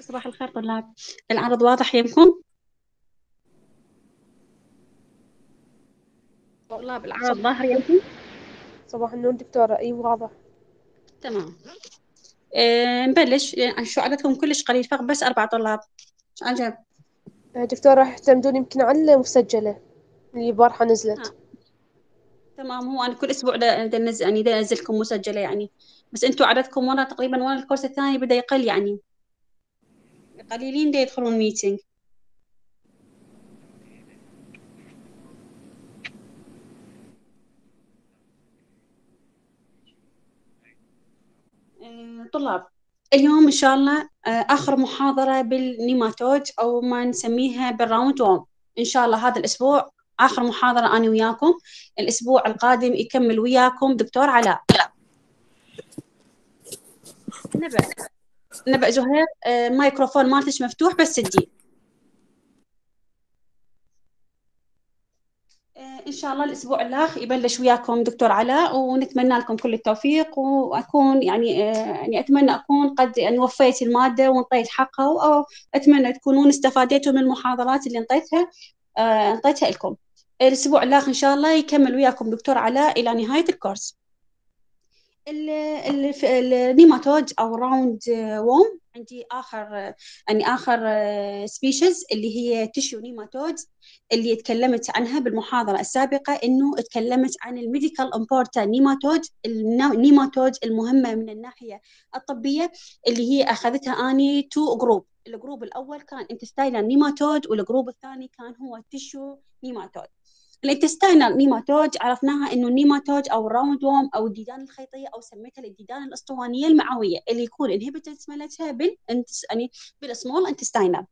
صباح الخير طلاب. العرض واضح يمكم طلاب العرض ظاهر يمكم صباح النور دكتورة. أي واضح؟ تمام. أه نبلش. شو عددكم كلش قليل فقط بس أربع طلاب. عجب آه، دكتورة راح يعتمدون يمكن على المسجلة. اللي البارحة نزلت. آه. تمام. هو أنا كل أسبوع دا يعني دا أنزلكم مسجلة يعني. بس أنتوا عددكم ورا تقريبا ورا الكورس الثاني بدأ يقل يعني. قليلين دا يدخلون meeting آه، طلاب اليوم إن شاء الله آه، آخر محاضرة بالنيماتوج أو ما نسميها بال roundworm إن شاء الله هذا الأسبوع آخر محاضرة أنا وياكم. الأسبوع القادم يكمل وياكم. دكتور علاء. نبأ. نبأ زهير آه، مايكروفون مالتش مفتوح بس سجي آه، إن شاء الله الأسبوع الآخر يبلش وياكم دكتور علاء ونتمنى لكم كل التوفيق وأكون يعني آه، يعني أتمنى أكون قد يعني وفيت المادة وانطيت حقها أو أتمنى تكونون استفاديتوا من المحاضرات اللي انطيتها انطيتها لكم. الأسبوع الآخر إن شاء الله يكمل وياكم دكتور علاء إلى نهاية الكورس. النيماتود أو round worm عندي آخر يعني آخر species اللي هي tissue nematode اللي تكلمت عنها بالمحاضرة السابقة إنه تكلمت عن ال medical important nematode ال nematode المهمة من الناحية الطبية اللي هي أخذتها أني two group. ال group الأول كان intestinal nematode وال group الثاني كان هو tissue nematode الانتستينال نيماتوج عرفناها إنه النيماتوج أو الراوند ووم أو الديدان الخيطية أو سميتها الديدان الأسطوانية المعوية اللي يكون انهبيتنس مالتها بال يعني بالسمول انتستينال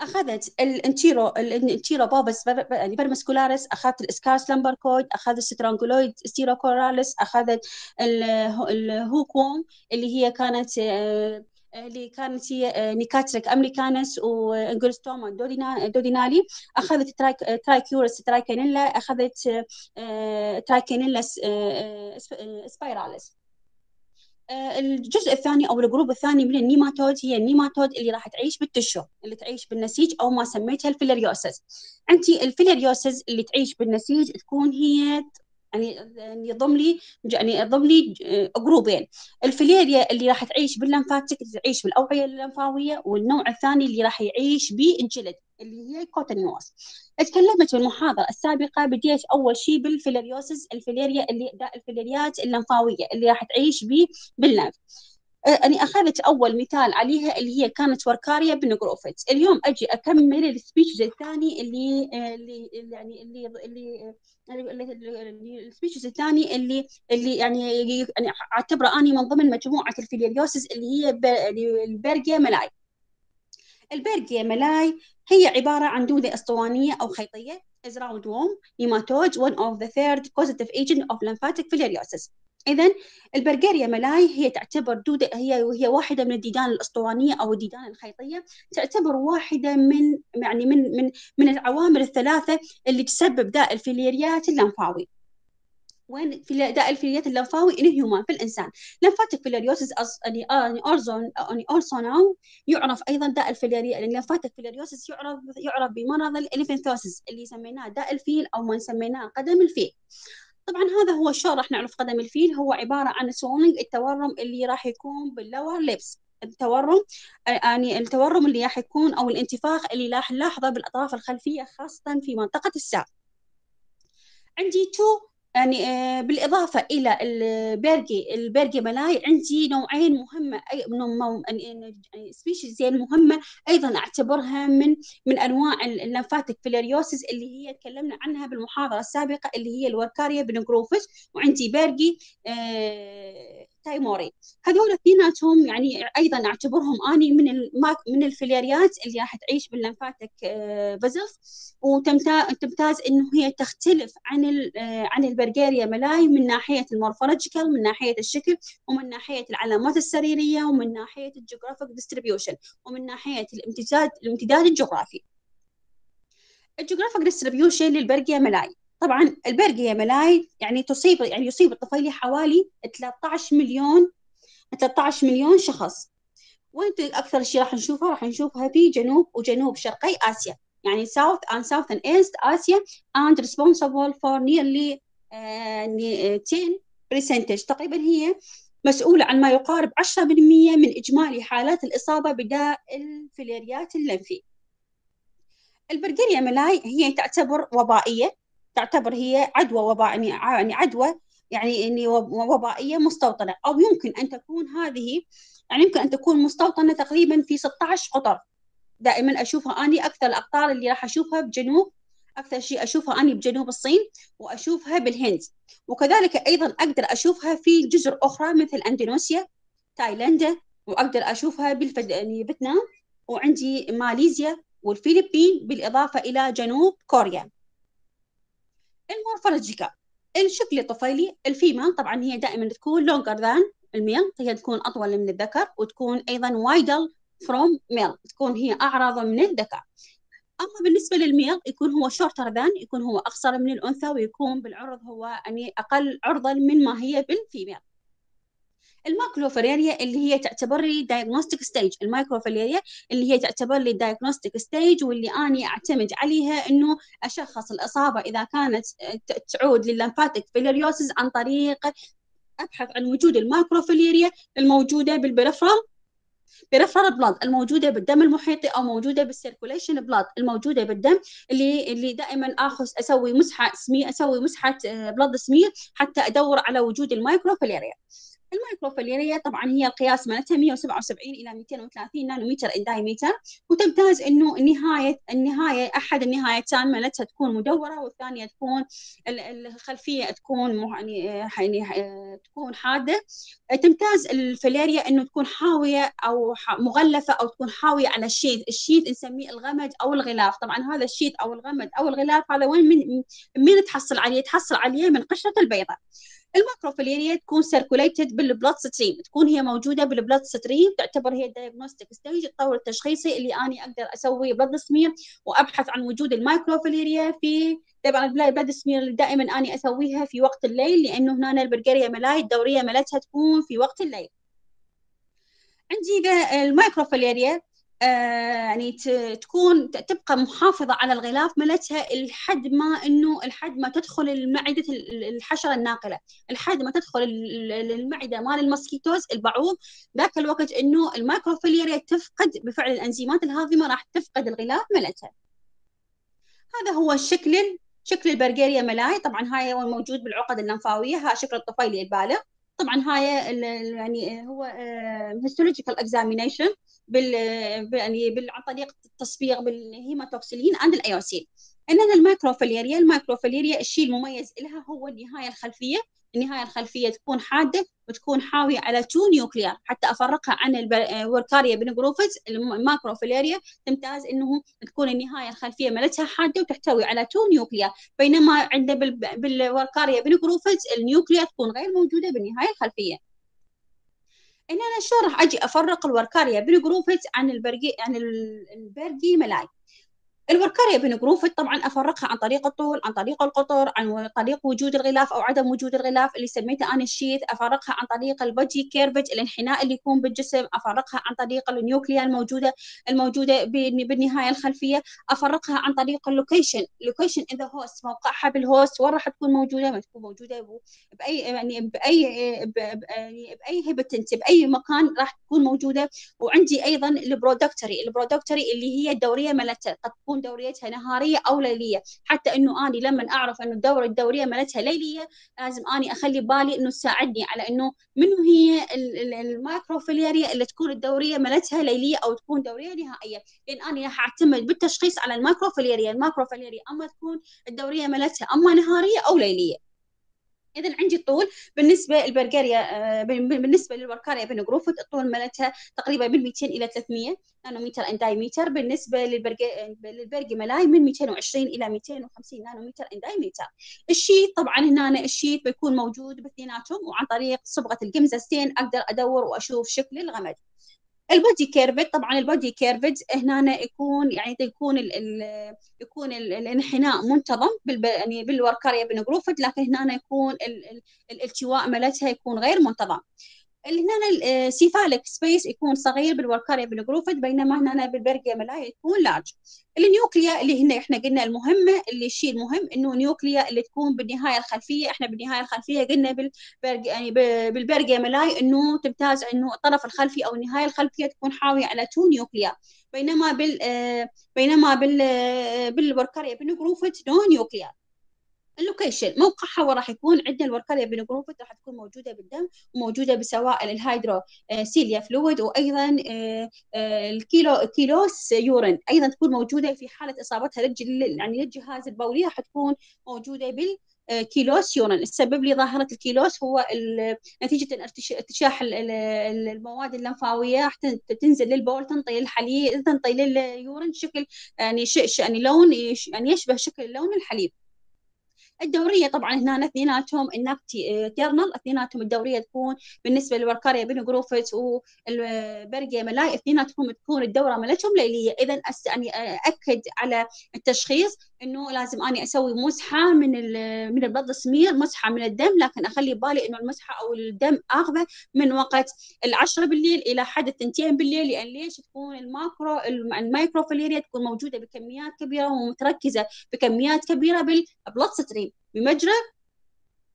أخذت الانتيرو الانتيرو بابس يعني برمسكولاريس أخذت الإسكارس لمبر كود أخذت السترانجولويد ستيروكوراليس أخذت الهوكوم اللي هي كانت آه، اللي كانت هي نيكاتريك أمريكانس وإنجلستوما دودينا دودينالي. أخذت Trich Trichuris Trichinella أخذت Trichinella spiralis الجزء الثاني أو ال group الثاني من النيماتود هي النيماتود اللي راح تعيش بال tissue اللي تعيش بالنسيج أو ما سميتها ال filariasis عندي ال filariasis اللي تعيش بالنسيج تكون هي يعني يعني يضم لي يعني يضم لي جروبين الفليريا اللي راح تعيش بال lymphatic تعيش بالأوعية اللمفاوية والنوع الثاني اللي راح يعيش بالجلد اللي هي كوتنيوس تكلمت المحاضرة السابقة بديت أول شيء بالفيلاريوسز الفليريا اللي الفليريات اللمفاوية اللي راح تعيش باللمف. أني أخذت أول مثال عليها اللي هي كانت وركاريا بنجروفيتس اليوم أجي أكمل السبيتش الثاني اللي اللي يعني اللي اللي السبيتش الثاني اللي اللي يعني يعني أعتبره أني من ضمن مجموعة الفيليريوسز اللي هي البرجيا ملاي. البرجيا ملاي هي عبارة عن دودة أسطوانية أو خيطية. Is roundworm, nematode, one of the third causative agent of lymphatic filariasis. إذا البرجيريا ملاي هي تعتبر دودة هي هي واحدة من الديدان الأسطوانية أو الديدان الخيطية. تعتبر واحدة من يعني من من من العوامل الثلاثة اللي تسبب داء الفيليريات اللمفاوي. وين في داء الفيليات اللمفاوي؟ ان هيومان في الإنسان. لمفاتيك فيلاريوسيس يعني اورزون يعني اولسو ناو يعرف أيضا داء الفيلاريا اللمفاتيك فيلاريوسيس يعرف يعرف بمرض الاليفنثوسيس اللي سميناه داء الفيل أو ما سميناه قدم الفيل. طبعا هذا هو شلون راح نعرف قدم الفيل. هو عبارة عن سوينج التورم اللي راح يكون باللور ليبس التورم يعني التورم اللي راح يكون أو الانتفاخ اللي راح نلاحظه بالأطراف الخلفية خاصة في منطقة الساق. عندي two يعني آه، بالإضافة إلى ال Brugia ال Brugia malayi عندي نوعين مهمة أي يعني سبيشيزين مهمة. أيضا أعتبرها من من أنواع ال lymphatic filariasis اللي هي تكلمنا عنها بالمحاضرة السابقة اللي هي ال Wuchereria bancrofti وعندي Brugia timori. هذول اثنيناتهم يعني أيضا أعتبرهم أني من من الفليريات اللي راح تعيش بال lymphatic vessels وتمتاز إنه هي تختلف عن عن ال Brugia malayi من ناحية ال morphological من ناحية الشكل ومن ناحية العلامات السريرية ومن ناحية ال geographic distribution ومن ناحية الامتداد الامتداد الجغرافي. ال geographic distribution لل Brugia malayi. طبعا ال Brugia malayi يعني تصيب يعني يصيب الطفيلي حوالي 13 مليون 13 مليون شخص. وين أكثر شيء راح نشوفها راح نشوفها في جنوب وجنوب شرقي آسيا. يعني South and South and East Asia and responsible for nearly uh, 10 percentage. تقريبا هي مسؤولة عن ما يقارب 10% من إجمالي حالات الإصابة بداء الفليريات اللمفي البرجيريا ملاي هي تعتبر وبائية. تعتبر هي عدوى وباء يعني يعني عدوى يعني يعني وبائية مستوطنة. أو يمكن أن تكون هذه يعني يمكن أن تكون مستوطنة تقريبا في 16 قطر. دائما أشوفها أني أكثر الأقطار اللي راح أشوفها بجنوب أكثر شيء أشوفها أني بجنوب الصين وأشوفها بالهند. وكذلك أيضا أقدر أشوفها في جزر أخرى مثل أندونيسيا تايلاندا وأقدر أشوفها بالفد... يعني فيتنام وعندي ماليزيا والفلبين بالإضافة إلى جنوب كوريا. ال morphological. الشكل الطفيلي ال female طبعا هي دائما تكون longer than ال male هي تكون أطول من الذكر وتكون أيضا wider from male تكون هي اعرض من الذكر. أما بالنسبة لل male يكون هو shorter than يكون هو أقصر من الأنثى ويكون بالعرض هو يعني أقل عرضا من ما هي بال female. ال microfilaria اللي هي تعتبر لي diagnostic stage ال microfilaria اللي هي تعتبر لي diagnostic stage واللي أني أعتمد عليها إنه أشخص الإصابة إذا كانت تعود لل lymphatic filariasis عن طريق أبحث عن وجود ال microfilaria الموجودة بال peripheral peripheral blood الموجودة بالدم المحيطي أو موجودة بال circulation blood الموجودة بالدم اللي اللي دائما آخذ أسوي مسحة سمير أسوي مسحة blood smear حتى أدور على وجود ال microfilaria ال microfilaria طبعا هي القياس مالتها 177 إلى 230 نانومتر diameter وتمتاز إنه النهاية النهاية أحد النهايتان مالتها تكون مدورة والثانية تكون الخلفية تكون يعني يعني تكون حادة تمتاز الفيليريا إنه تكون حاوية أو مغلفة أو تكون حاوية على ال sheath، ال sheath نسميه الغمد أو الغلاف، طبعا هذا ال sheath أو الغمد أو الغلاف هذا وين من من تحصل عليه؟ تحصل عليه من قشرة البيضه. ال microfilaria تكون circulated بال blood stream تكون هي موجودة بال blood stream تعتبر هي ال diagnostic stage الطور التشخيصي اللي أني أقدر أسوي blood smear وأبحث عن وجود ال microfilaria في طبعا ال blood smear دائما أني أسويها في وقت الليل لأنه هنا ال Brugia malayi الدورية ملتها تكون في وقت الليل. عندي ال microfilaria يعني تكون تبقى محافظة على الغلاف ملتها لحد ما انه لحد ما تدخل المعدة الحشرة الناقلة. لحد ما تدخل المعدة مال ال mosquitoes البعوض ذاك الوقت إنه ال microfilaria تفقد بفعل الإنزيمات الهاضمة راح تفقد الغلاف ملتها هذا هو الشكل شكل ال Brugia malayi. طبعا هاي موجود بالعقد اللمفاوية ها شكل الطفيلي البالغ. طبعا هاي يعني هو histological examination بال يعني عن طريق التصبيغ بال hematoxylin and eosin. إننا ال microfilaria ال microfilaria الشيء المميز لها هو النهاية الخلفية النهايه الخلفية تكون حادة وتكون حاوية على two nuclei. حتى أفرقها عن ال Wuchereria bancrofti ال microfilaria تمتاز إنه تكون النهاية الخلفية مالتها حادة وتحتوي على two nuclei. بينما عند بال Wuchereria bancrofti ال nuclei تكون غير موجودة بالنهاية الخلفية. إن أنا شو راح أجي أفرق ال Wuchereria bancrofti عن ال Brugia عن ال Brugia malayi. ال Wuchereria bancrofti طبعا أفرقها عن طريق الطول عن طريق القطر عن طريق وجود الغلاف أو عدم وجود الغلاف اللي سميته أنا ال sheath أفرقها عن طريق ال body curvature الانحناء اللي يكون بالجسم. أفرقها عن طريق ال nuclei الموجودة الموجودة بالنهاية الخلفية. أفرقها عن طريق ال location location in the host موقعها بال host. وين راح تكون موجودة؟ ما تكون موجودة بأي يعني بأي يعني بأي habitat بأي مكان راح تكون موجودة. وعندي أيضا ال periodicity ال periodicity اللي هي الدورية مالتها قد دوريتها نهارية أو ليلية. حتى إنه أني لما أعرف إنه الدوره الدورية مالتها ليلية لازم أني أخلي بالي إنه تساعدني على إنه منو هي ال microfilaria اللي تكون الدورية مالتها ليلية أو تكون دورية نهارية. لأن أني راح أعتمد بالتشخيص على ال microfilaria ال microfilaria أما تكون الدورية مالتها أما نهارية أو ليلية. إذا عندي الطول بالنسبة لل Brugia آه، بالنسبة لل Wuchereria bancrofti الطول مالتها تقريبا من 200 إلى 300 nanometer in diameter بالنسبة لل Brugia malayi من 220 إلى 250 nanometer in diameter ال sheath طبعا هنا الشيت بيكون موجود باثنيناتهم وعن طريق صبغة ال Giemsa stain أقدر أدور وأشوف شكل الغمد ال body curvature طبعا ال body curvature هنا يكون يعني يكون ال ال يكون ال الانحناء منتظم يعني بال Wuchereria bancrofti لكن هنا يكون ال الالتواء مالتها يكون غير منتظم. اللي هنا ال cephalic space يكون صغير بال Wuchereria bancrofti بينما هنا بال Brugia malayi يكون large ال nuclei اللي هنا إحنا قلنا المهمه اللي الشيء المهم إنه nuclei اللي تكون بالنهاية الخلفية إحنا بالنهاية الخلفية قلنا بال Brug يعني بال Brugia malayi إنه تمتاز إنه الطرف الخلفي أو النهاية الخلفية تكون حاوية على two nuclei بينما بال بينما بال بال Wuchereria bancrofti no nuclei ال location. موقعها وراح يكون عندنا ال Wuchereria bancrofti راح تكون موجودة بالدم وموجودة بسوائل ال hydro آه، cele fluid وأيضا آه، آه، ال chylo chylous urine أيضا تكون موجودة في حالة إصابتها للجل يعني للجهاز البولي راح تكون موجودة بال chylous urine. السبب لظاهرة ال chylous هو نتيجة ارتشاح المواد اللمفاوية تنزل للبول تنطي الحليب تنطي لل urine شكل يعني يعني لون يعني يشبه شكل لون الحليب. الدورية طبعا هنا اثنيناتهم nocturnal اثنيناتهم الدورية تكون بالنسبة لل Wuchereria bancrofti و Brugia malayi اثنيناتهم تكون الدورة مالتهم ليلية. اذا يعني اكد على التشخيص إنه لازم أني أسوي مسحة من من ال blood smear مسحة من الدم لكن أخلي بالي إنه المسحة أو الدم آخذه من وقت العشرة بالليل إلى حد الثنتين بالليل لأن ليش تكون ال micro ال microfilaria تكون موجودة بكميات كبيرة ومتركزة بكميات كبيرة بال blood stream بمجرى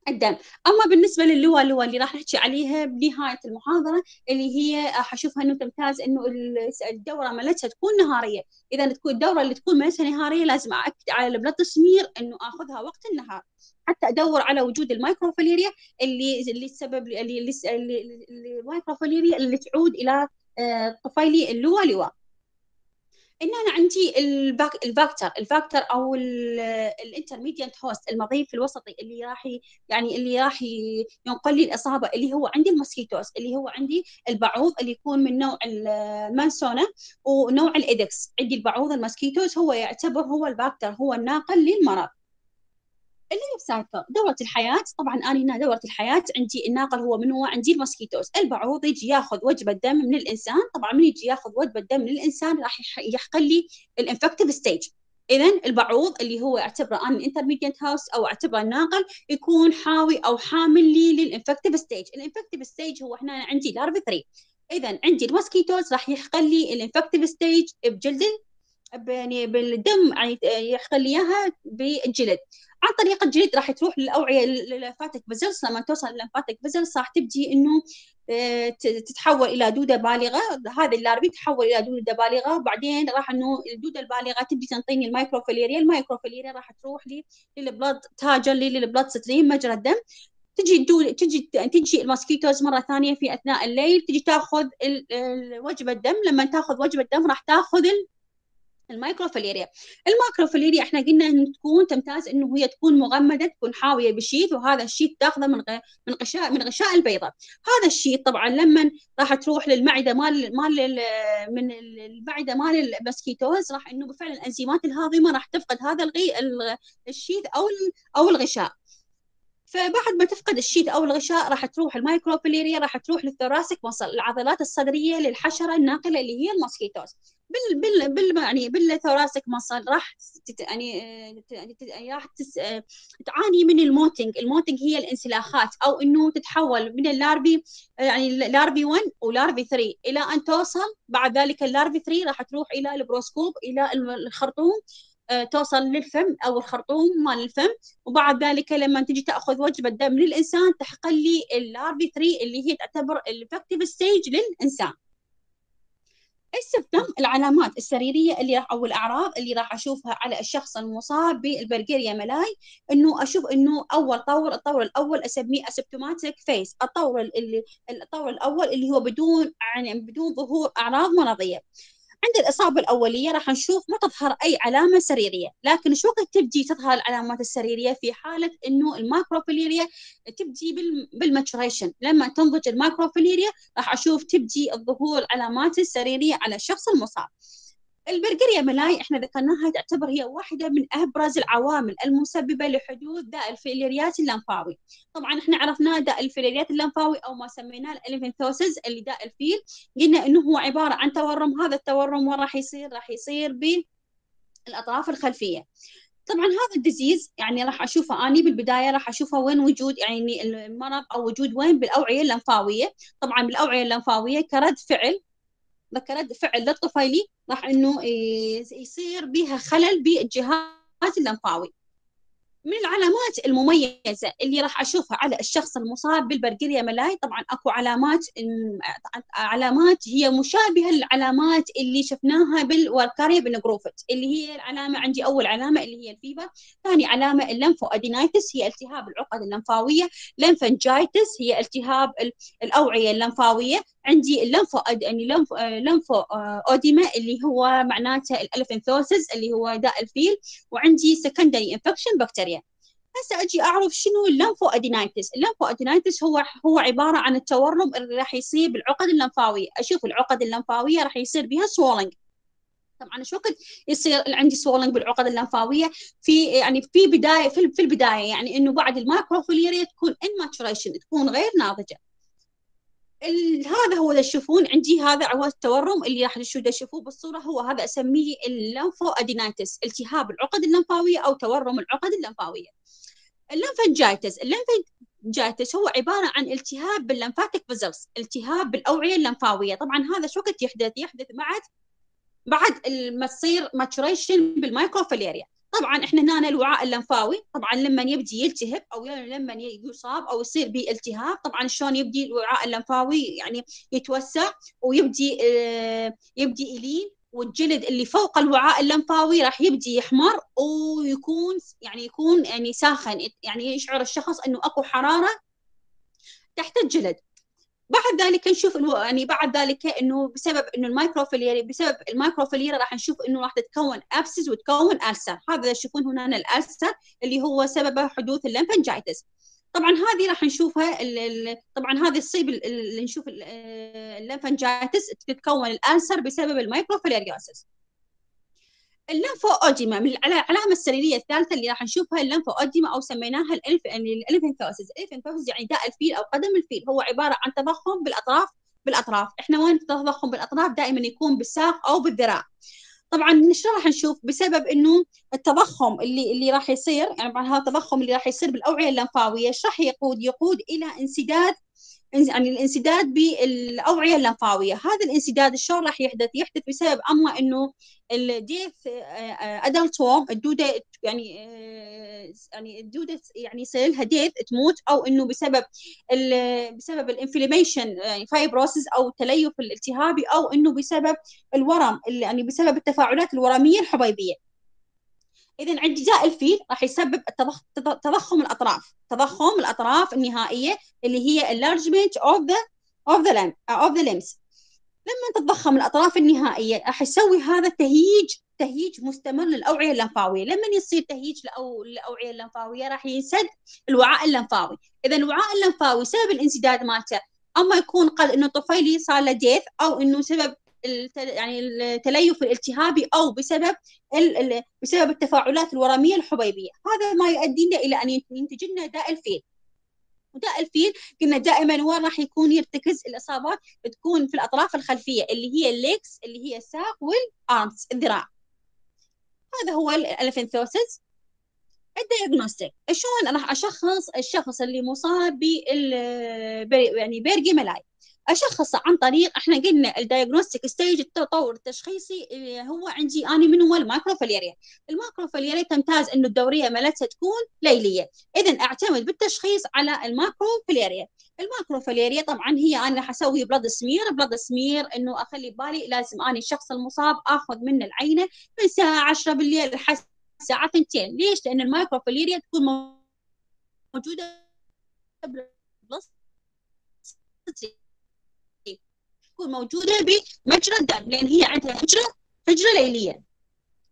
الدم. أما بالنسبة لل Loa loa اللي راح نحكي عليها بنهاية المحاضرة اللي هي حشوفها أنه تمتاز أنه الدورة مالتها تكون نهارية. إذا تكون الدورة اللي تكون مالتها نهارية لازم اكد على ال blood smear أنه آخذها وقت النهار. حتى أدور على وجود ال microfilaria اللي اللي السبب اللي, اللي, اللي اللي تعود إلى آه، طفيلي ال Loa loa إن أنا عندي الباك ال vector أو ال intermediate host المضيف الوسطي اللي راح يعني اللي راح ينقل لي الإصابة اللي هو عندي ال mosquitoes اللي هو عندي البعوض اللي يكون من نوع ال Mansonia ونوع ال Aedes. عندي البعوض ال mosquitoes هو يعتبر هو ال vector هو الناقل للمرض. ال life cycle دورة الحياة. طبعا أنا هنا دورة الحياة عندي الناقل هو من هو عندي ال mosquitoes. البعوض يجي ياخذ وجبة دم من الإنسان. طبعا من يجي ياخذ وجبة دم من الإنسان راح يحقن لي ال infective stage. اذا البعوض اللي هو اعتبره أنا intermediate host أو اعتبره الناقل يكون حاوي أو حامل لي لل infective stage. ال infective stage هو هنا عندي larva 3 اذا عندي ال mosquitoes راح يحقن لي ال infective stage بجلد يعني بالدم يعني لي اياها بالجلد. عن طريق الجلد راح تروح للأوعية لل lymphatic vessels لما توصل لل lymphatic vessels راح تبدي إنه آه، تتحول إلى دودة بالغة. هذا ال larvae تحول إلى دودة بالغة. وبعدين راح إنه الدودة البالغة تبدي تنطيني ال microfilaria ال microfilaria راح تروح لي لل blood تاجر لي لل blood stream مجرى الدم. تجي دو... تجي تجي ال mosquitoes مرة ثانية في أثناء الليل. تجي تاخذ وجبه الدم. لما تاخذ وجبه الدم راح تاخذ ال microfilaria ال microfilaria إحنا قلنا ان تكون تمتاز إنه هي تكون مغمدة تكون حاوية ب sheath وهذا ال sheath تاخذه من. من غشاء من غشاء البيضة هذا ال sheath طبعا لما راح تروح للمعدة مال مال من المعدة مال ال mosquitoes راح إنه بالفعل الأنزيمات الهاضمة راح تفقد هذا الغي ال sheath أو أو الغشاء فبعد ما تفقد ال sheath أو الغشاء راح تروح ال microfilaria راح تروح لل thoracic muscle العضلات الصدرية للحشرة الناقلة اللي هي ال mosquitoes. بال بال بال يعني بال thoracic muscle راح يعني يعني راح تعاني من ال molting ال molting هي الانسلاخات أو إنه تتحول من ال larvae يعني larvae 1 و larvae 3 إلى أن توصل. بعد ذلك ال larvae 3 راح تروح إلى ال proboscis إلى الخرطوم. توصل للفم أو الخرطوم مال الفم وبعد ذلك لما تجي تأخذ وجبة دم للإنسان تحقن larvae 3 اللي هي تعتبر ال infective stage للإنسان. ال symptom العلامات السريرية اللي راح أو الأعراض اللي راح أشوفها على الشخص المصاب بال Brugia malayi إنه أشوف إنه أول طور الطور الأول أسميه asymptomatic phase الطور اللي الطور الأول اللي هو بدون يعني بدون ظهور أعراض مرضية. عند الإصابة الأولية راح نشوف ما تظهر أي علامة سريرية لكن شو وقت تبدي تظهر العلامات السريرية في حالة إنه ال microfilaria تبدي بال maturation لما تنضج ال microfilaria راح أشوف تبدي الظهور العلامات السريرية على الشخص المصاب. ال Brugia malayi إحنا ذكرناها تعتبر هي واحدة من أبرز العوامل المسببة لحدوث داء الفيليريات اللمفاوي طبعا إحنا عرفنا داء الفيليريات اللمفاوي أو ما سميناه ال elephantiasis اللي داء الفيل. قلنا إنه هو عبارة عن تورم هذا التورم وين راح يصير؟ راح يصير بالأطراف الخلفية. طبعا هذا ال disease يعني راح أشوفه أني بالبداية راح أشوفه وين وجود يعني المرض أو وجود وين بالأوعية اللمفاويه طبعا بالأوعية اللمفاويه كرد فعل ذكرت فعل للطفيلي راح إنه يصير بها خلل بالجهاز اللمفاوي. من العلامات المميزة اللي راح أشوفها على الشخص المصاب بال Brugia malayi طبعا أكو علامات علامات هي مشابهة للعلامات اللي شفناها بال Wuchereria بال bancrofti اللي هي العلامة عندي أول علامة اللي هي ال fever ثاني علامة ال lymphadenitis هي التهاب العقد اللمفاوية lymphangitis هي التهاب الأوعية اللمفاوية عندي ال lympho يعني lympho lymphoedema اللي هو معناته ال elephantiasis اللي هو داء الفيل وعندي secondary infection بكتيريا هسه أجي أعرف شنو ال lymphadenitis ال lymphadenitis هو هو عبارة عن التورم اللي راح يصير بالعقد اللمفاويه أشوف العقد اللمفاوية راح يصير بها swelling طبعا شو وقت يصير عندي swelling بالعقد اللمفاوية في يعني في بداية في البداية يعني إنه بعد ال microfilaria تكون un maturation تكون غير ناضجة. هذا هو اللي تشوفون عندي هذا عواد التورم اللي راح تشوفوه بالصورة هو هذا أسميه ال lymphadenitis التهاب العقد اللمفاويه أو تورم العقد اللمفاويه ال lymphangitis ال lymphangitis هو عبارة عن التهاب بال lymphatic vessels التهاب بالأوعية اللمفاويه طبعا هذا شو وقت يحدث؟ يحدث بعد بعد ما تصير maturation بال microfilaria طبعا إحنا هنا الوعاء اللمفاوي طبعا لما يبدي يلتهب أو لما يصاب أو يصير به التهاب طبعا شلون يبدي الوعاء اللمفاوي يعني يتوسع ويبدي آه يبدي يلين والجلد اللي فوق الوعاء اللمفاوي راح يبدي يحمر ويكون يعني يكون يعني ساخن. يعني يشعر الشخص إنه أكو حرارة تحت الجلد. بعد ذلك نشوف يعني بعد ذلك إنه بسبب إنه ال microfilariae بسبب ال microfilariae راح نشوف إنه راح تتكون abscess وتكون ulcer هذا تشوفون هنا ال ulcer اللي هو سبب حدوث ال lymphangitis طبعا هذه راح نشوفها طبعا هذه تصيب اللي نشوف ال lymphangitis تتكون ال ulcer بسبب ال microfilariosis ال lymphoedema من العلامة السريرية الثالثة اللي راح نشوفها ال lymphoedema أو سميناها ال ele ال elephantiasis ال elephantiasis يعني داء الفيل أو قدم الفيل. هو عبارة عن تضخم بالأطراف بالأطراف. إحنا وين التضخم بالأطراف؟ دائما يكون بالساق أو بالذراع. طبعا شو راح نشوف؟ بسبب إنه التضخم اللي اللي راح يصير يعني هذا التضخم اللي راح يصير بالأوعية اللمفاوية إيش راح يقود؟ يقود إلى انسداد يعني الانسداد بالأوعية اللمفاوية. هذا الانسداد شلون راح يحدث؟ يحدث بسبب اما إنه الديث ادلت وورم الدودة يعني يعني الدودة يعني يصير لها ديث تموت أو إنه بسبب بسبب ال inflammation يعني fibrosis أو التليف الالتهابي أو إنه بسبب الورم يعني بسبب التفاعلات الورمية الحبيبية. اذا داء الفيل راح يسبب تضخم الأطراف. تضخم الأطراف النهائية اللي هي enlargement of the of the limb of the limbs. لما تتضخم الأطراف النهائية راح يسوي هذا تهيج تهيج مستمر للأوعية اللمفاوية. لما يصير تهيج للأوعية اللمفاوية راح ينسد الوعاء اللمفاوي. اذا الوعاء اللمفاوي سبب الانسداد مالته. أما يكون قال إنه طفيلي صار له death أو إنه سبب يعني التليف الالتهابي أو بسبب بسبب التفاعلات الورمية الحبيبية. هذا ما يؤدينا إلى أن ينتج لنا داء الفيل. وداء الفيل قلنا دائما وين راح يكون يرتكز الإصابات؟ تكون في الأطراف الخلفية اللي هي ال legs اللي هي الساق وال arms الذراع. هذا هو ال elephantiasis ال diagnostic. شلون راح أشخص الشخص اللي مصاب بال يعني Brugia malayi؟ أشخص عن طريق إحنا قلنا ال diagnostic stage الطور التشخيصي هو عندي اني من هو ال microfilaria ال microfilaria تمتاز إنه الدورية مالتها تكون ليلية. اذا أعتمد بالتشخيص على ال microfilaria ال microfilaria طبعا هي أنا راح أسوي blood smear blood smear إنه أخلي ببالي لازم اني الشخص المصاب آخذ منه العينة من الساعة 10 بالليل لحد الساعة 2 ليش؟ لأن ال microfilaria تكون موجودة تكون موجودة بمجرى الدم لأن هي عندها هجرة هجرة ليلية.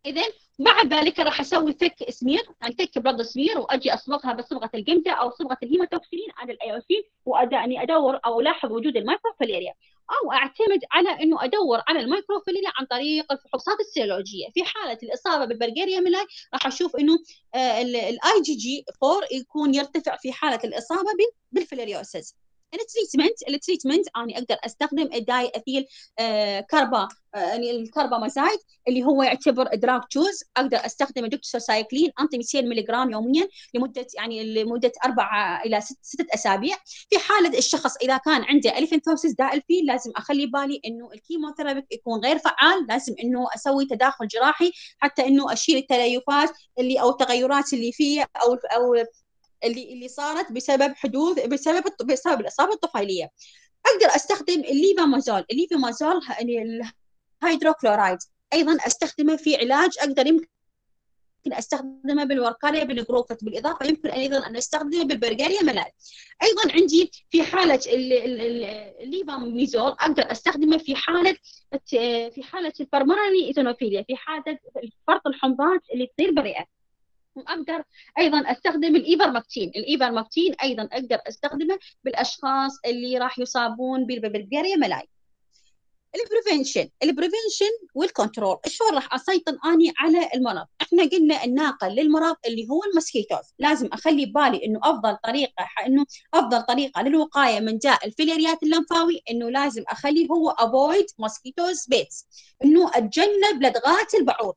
اذا بعد ذلك راح أسوي thick smear يعني thick blood smear وأجي اصبغها بصبغة الجمدة أو صبغة ال hematoxylin على الاي أو سي واني أدور أو ألاحظ وجود ال microfilaria أو أعتمد على إنه أدور على ال microfilaria عن طريق الفحوصات السيرولوجية. في حالة الإصابة بال Brugia malayi راح أشوف إنه الاي جي جي 4 يكون يرتفع في حالة الإصابة بال filariasis ال treatment ال treatment أنا أقدر أستخدم ال diethyl carba يعني ال carbamazine اللي هو يعتبر drug choice أقدر أستخدم دوكسوسايكلين انتي 200 ملغ يوميا لمدة يعني لمدة أربع إلى ست ستة أسابيع. في حالة الشخص إذا كان عنده ال elephantiasis داء الفيل لازم أخلي بالي إنه ال chemotherapy يكون غير فعال. لازم إنه أسوي تداخل جراحي حتى إنه أشيل التليفات اللي أو التغيرات اللي فيه أو أو اللي اللي صارت بسبب حدوث بسبب بسبب الإصابة الطفيلية. أقدر أستخدم ال levamisole. ال levamisole ال hydrochloride أيضا أستخدمه في علاج أقدر يمكن أستخدمه بال Wuchereria bancrofti بالإضافة يمكن أيضا أن أستخدمه بال Brugia malayi أيضا عندي في حالة الليفاميزول أقدر أستخدمه في حالة في حالة ال pulmonary eosinophilia في حالة فرط الحمضات اللي تصير بالرئه وأقدر أيضا أستخدم ال ivermectin ال ivermectin أيضا أقدر أستخدمه بالأشخاص اللي راح يصابون بالبرجيريا ملاي. البريفنشن البريفنشن والكنترول شلون راح أسيطر أني على المرض. إحنا قلنا الناقل للمرض اللي هو ال mosquitoes لازم أخلي بالي إنه أفضل طريقة إنه أفضل طريقة للوقاية من داء الفيليريات اللمفاوي إنه لازم أخلي هو avoid mosquitoes bites إنه أتجنب لدغات البعوض.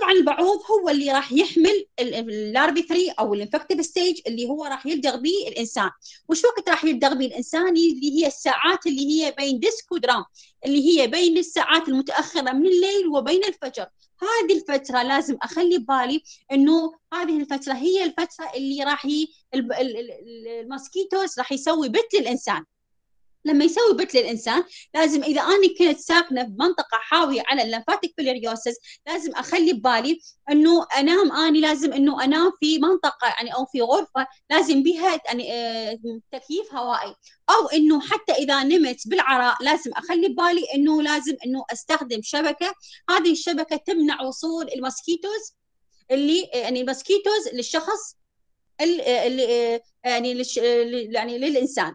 طبعا البعوض هو اللي راح يحمل ال larvae 3 أو ال infective stage اللي هو راح يلدغ به الانسان وش وقت راح يلدغ به الانسان اللي هي الساعات اللي هي بين dusk و dawn اللي هي بين الساعات المتأخرة من الليل وبين الفجر. هذه الفترة لازم أخلي بالي إنه هذه الفترة هي الفترة اللي راح ي... ال mosquitoes راح يسوي bite للإنسان. لما يسوي bite للإنسان لازم إذا أنا كنت ساكنة بمنطقه حاوية على ال lymphatic filariasis لازم أخلي ببالي إنه أنام آني لازم إنه أنام في منطقة يعني أو في غرفة لازم بها يعني آه، تكييف هوائي. أو إنه حتى إذا نمت بالعراء لازم أخلي ببالي إنه لازم إنه أستخدم شبكة. هذه الشبكة تمنع وصول ال mosquitoes اللي يعني ال mosquitoes للشخص اللي يعني يعني للإنسان.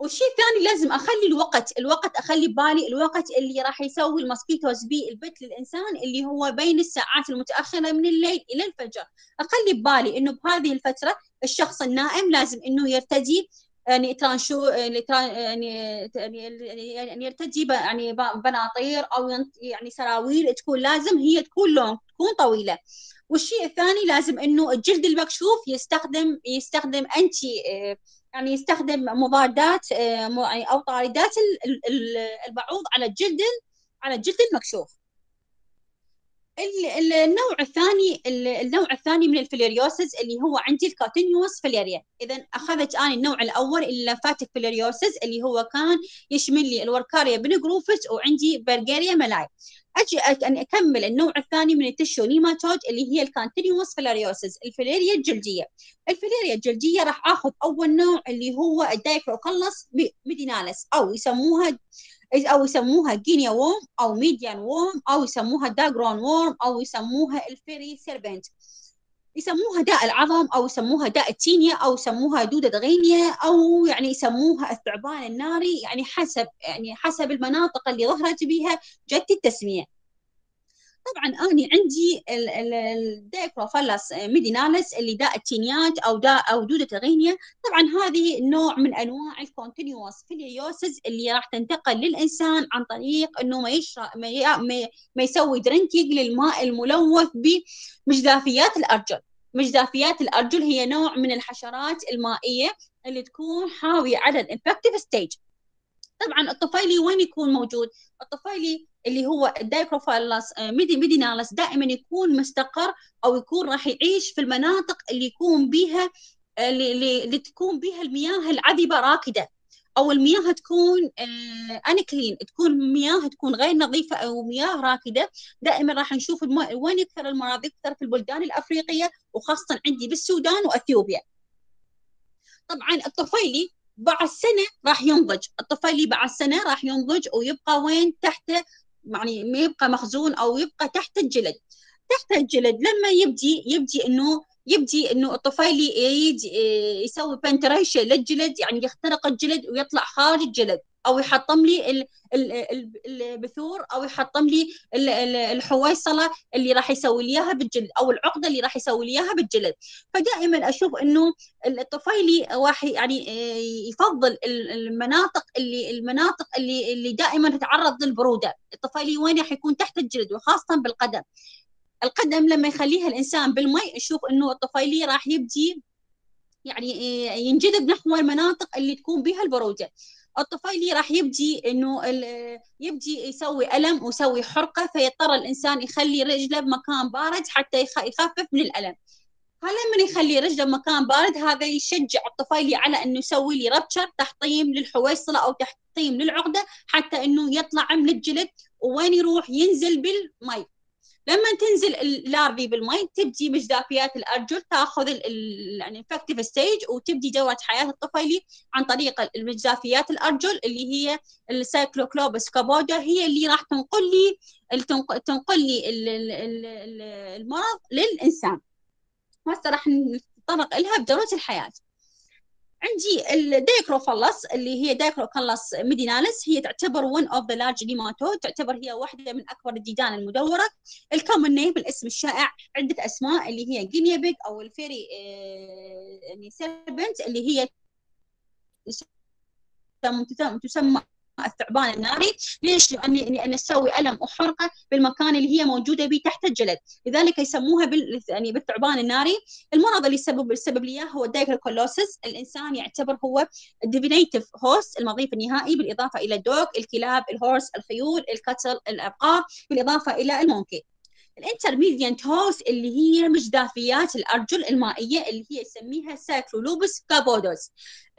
والشيء الثاني لازم أخلي الوقت الوقت أخلي ببالي الوقت اللي راح يسوي ال mosquitoes bi ال bite للإنسان اللي هو بين الساعات المتأخرة من الليل إلى الفجر. أخلي ببالي إنه بهذه الفترة الشخص النائم لازم إنه يرتدي يعني trousers يعني يعني يعني, يعني يرتدي يعني بناطيل أو يعني سراويل تكون لازم هي تكون long تكون طويلة. والشيء الثاني لازم إنه الجلد المكشوف يستخدم يستخدم anti يعني يستخدم مضادات آه، يعني أو طاردات البعوض على الجلد على الجلد المكشوف. النوع الثاني النوع الثاني من ال filariasis اللي هو عندي ال cutaneous filaria إذا أخذت أنا النوع الأول ال lymphatic filariasis اللي هو كان يشمل لي ال Wuchereria bancrofti وعندي Brugia malayi. أجي أن أكمل النوع الثاني من ال tissue nematode اللي هي ال cutaneous filariasis الفيليريا الجلدية. الفيليريا الجلدية راح آخذ أول نوع اللي هو ال Dracunculus medinensis أو يسموها أو يسموها Guinea worm أو Medina worm أو يسموها dragon worm أو يسموها ال fiery serpent. يسموها داء العظم أو يسموها داء التنينات أو يسموها دودة غينيا أو يعني يسموها الثعبان الناري يعني حسب يعني حسب المناطق اللي ظهرت بها جت التسمية. طبعا أنا عندي ال Dracunculus medinensis اللي داء التنينات أو داء أو دودة الغينيا طبعا هذه نوع من أنواع ال cutaneous filariasis اللي راح تنتقل للإنسان عن طريق إنه ما يشرب ما, ما يسوي drinking للماء الملوث بمجدافيات الأرجل. مجدافيات الأرجل هي نوع من الحشرات المائية اللي تكون حاوية على ال infective stage طبعا الطفيلي وين يكون موجود؟ الطفيلي اللي هو ال Dracunculus آه، medi medinensis دائما يكون مستقر أو يكون راح يعيش في المناطق اللي يكون بها آه، اللي تكون بها المياه العذبة راكدة أو المياه تكون آه، تكون مياه تكون غير نظيفة أو مياه راكدة دائما راح نشوف وين يكثر المرض يكثر في البلدان الأفريقية وخاصة عندي بالسودان وأثيوبيا. طبعا الطفيلي بعد سنة راح ينضج الطفيلي بعد سنة راح ينضج ويبقى وين؟ تحت يعني ما يبقى مخزون أو يبقى تحت الجلد. تحت الجلد لما يبدي يبدي إنه يبدي إنه الطفيلي يسوي penetration للجلد يعني يخترق الجلد ويطلع خارج الجلد أو يحطم لي البثور أو يحطم لي الحويصلة اللي راح يسوي لي إياها بالجلد أو العقدة اللي راح يسوي لي إياها بالجلد. فدائما أشوف إنه الطفيلي راح يعني آه، يفضل المناطق اللي المناطق اللي اللي دائما تتعرض للبرودة. الطفيلي وين راح يكون؟ تحت الجلد وخاصة بالقدم. القدم لما يخليها الإنسان بالمي يشوف إنه الطفيلي راح يبدي يعني آه، ينجذب نحو المناطق اللي تكون بها البرودة. الطفيلي راح يبدي إنه يبدي يسوي ألم ويسوي حرقة فيضطر الإنسان يخلي رجله بمكان بارد حتى يخفف من الألم. فلما يخلي رجله بمكان بارد هذا يشجع الطفيلي على إنه يسوي لي rupture تحطيم للحويصلة أو تحطيم للعقدة حتى إنه يطلع من الجلد وين يروح ينزل بالمي. لما تنزل ال larvae بالمي تبدي مجدافيات الأرجل تاخذ ال infective stage وتبدي دوره حياة الطفيلي عن طريق المجدافيات الأرجل اللي هي ال Cyclops copepoda هي اللي راح تنقل لي تنقل لي المرض للإنسان. هسه راح نتطرق لها بدروس الحياة. عندي ال Dracunculus اللي هي Dracunculus medinensis هي تعتبر one of the large nematode تعتبر هي واحدة من أكبر الديدان المدورة. ال common name الاسم الشائع عدة أسماء اللي هي Guinea pig أو ال fiery آه، يعني serpent اللي هي تسمى الثعبان الناري. ليش؟ لاني لأن أسوي ألم وحرقة بالمكان اللي هي موجودة به تحت الجلد. لذلك يسموها بال يعني بالثعبان الناري. المرض اللي يسبب السبب لي هو ال dracunculosis الإنسان يعتبر هو ال definitive host المضيف النهائي بالإضافة إلى ال dog الكلاب ال horse الخيول ال cattle الأبقار بالإضافة إلى ال monkey. ال intermediate host اللي هي مجدافيات الأرجل المائية اللي هي يسميها Cyclops copepods.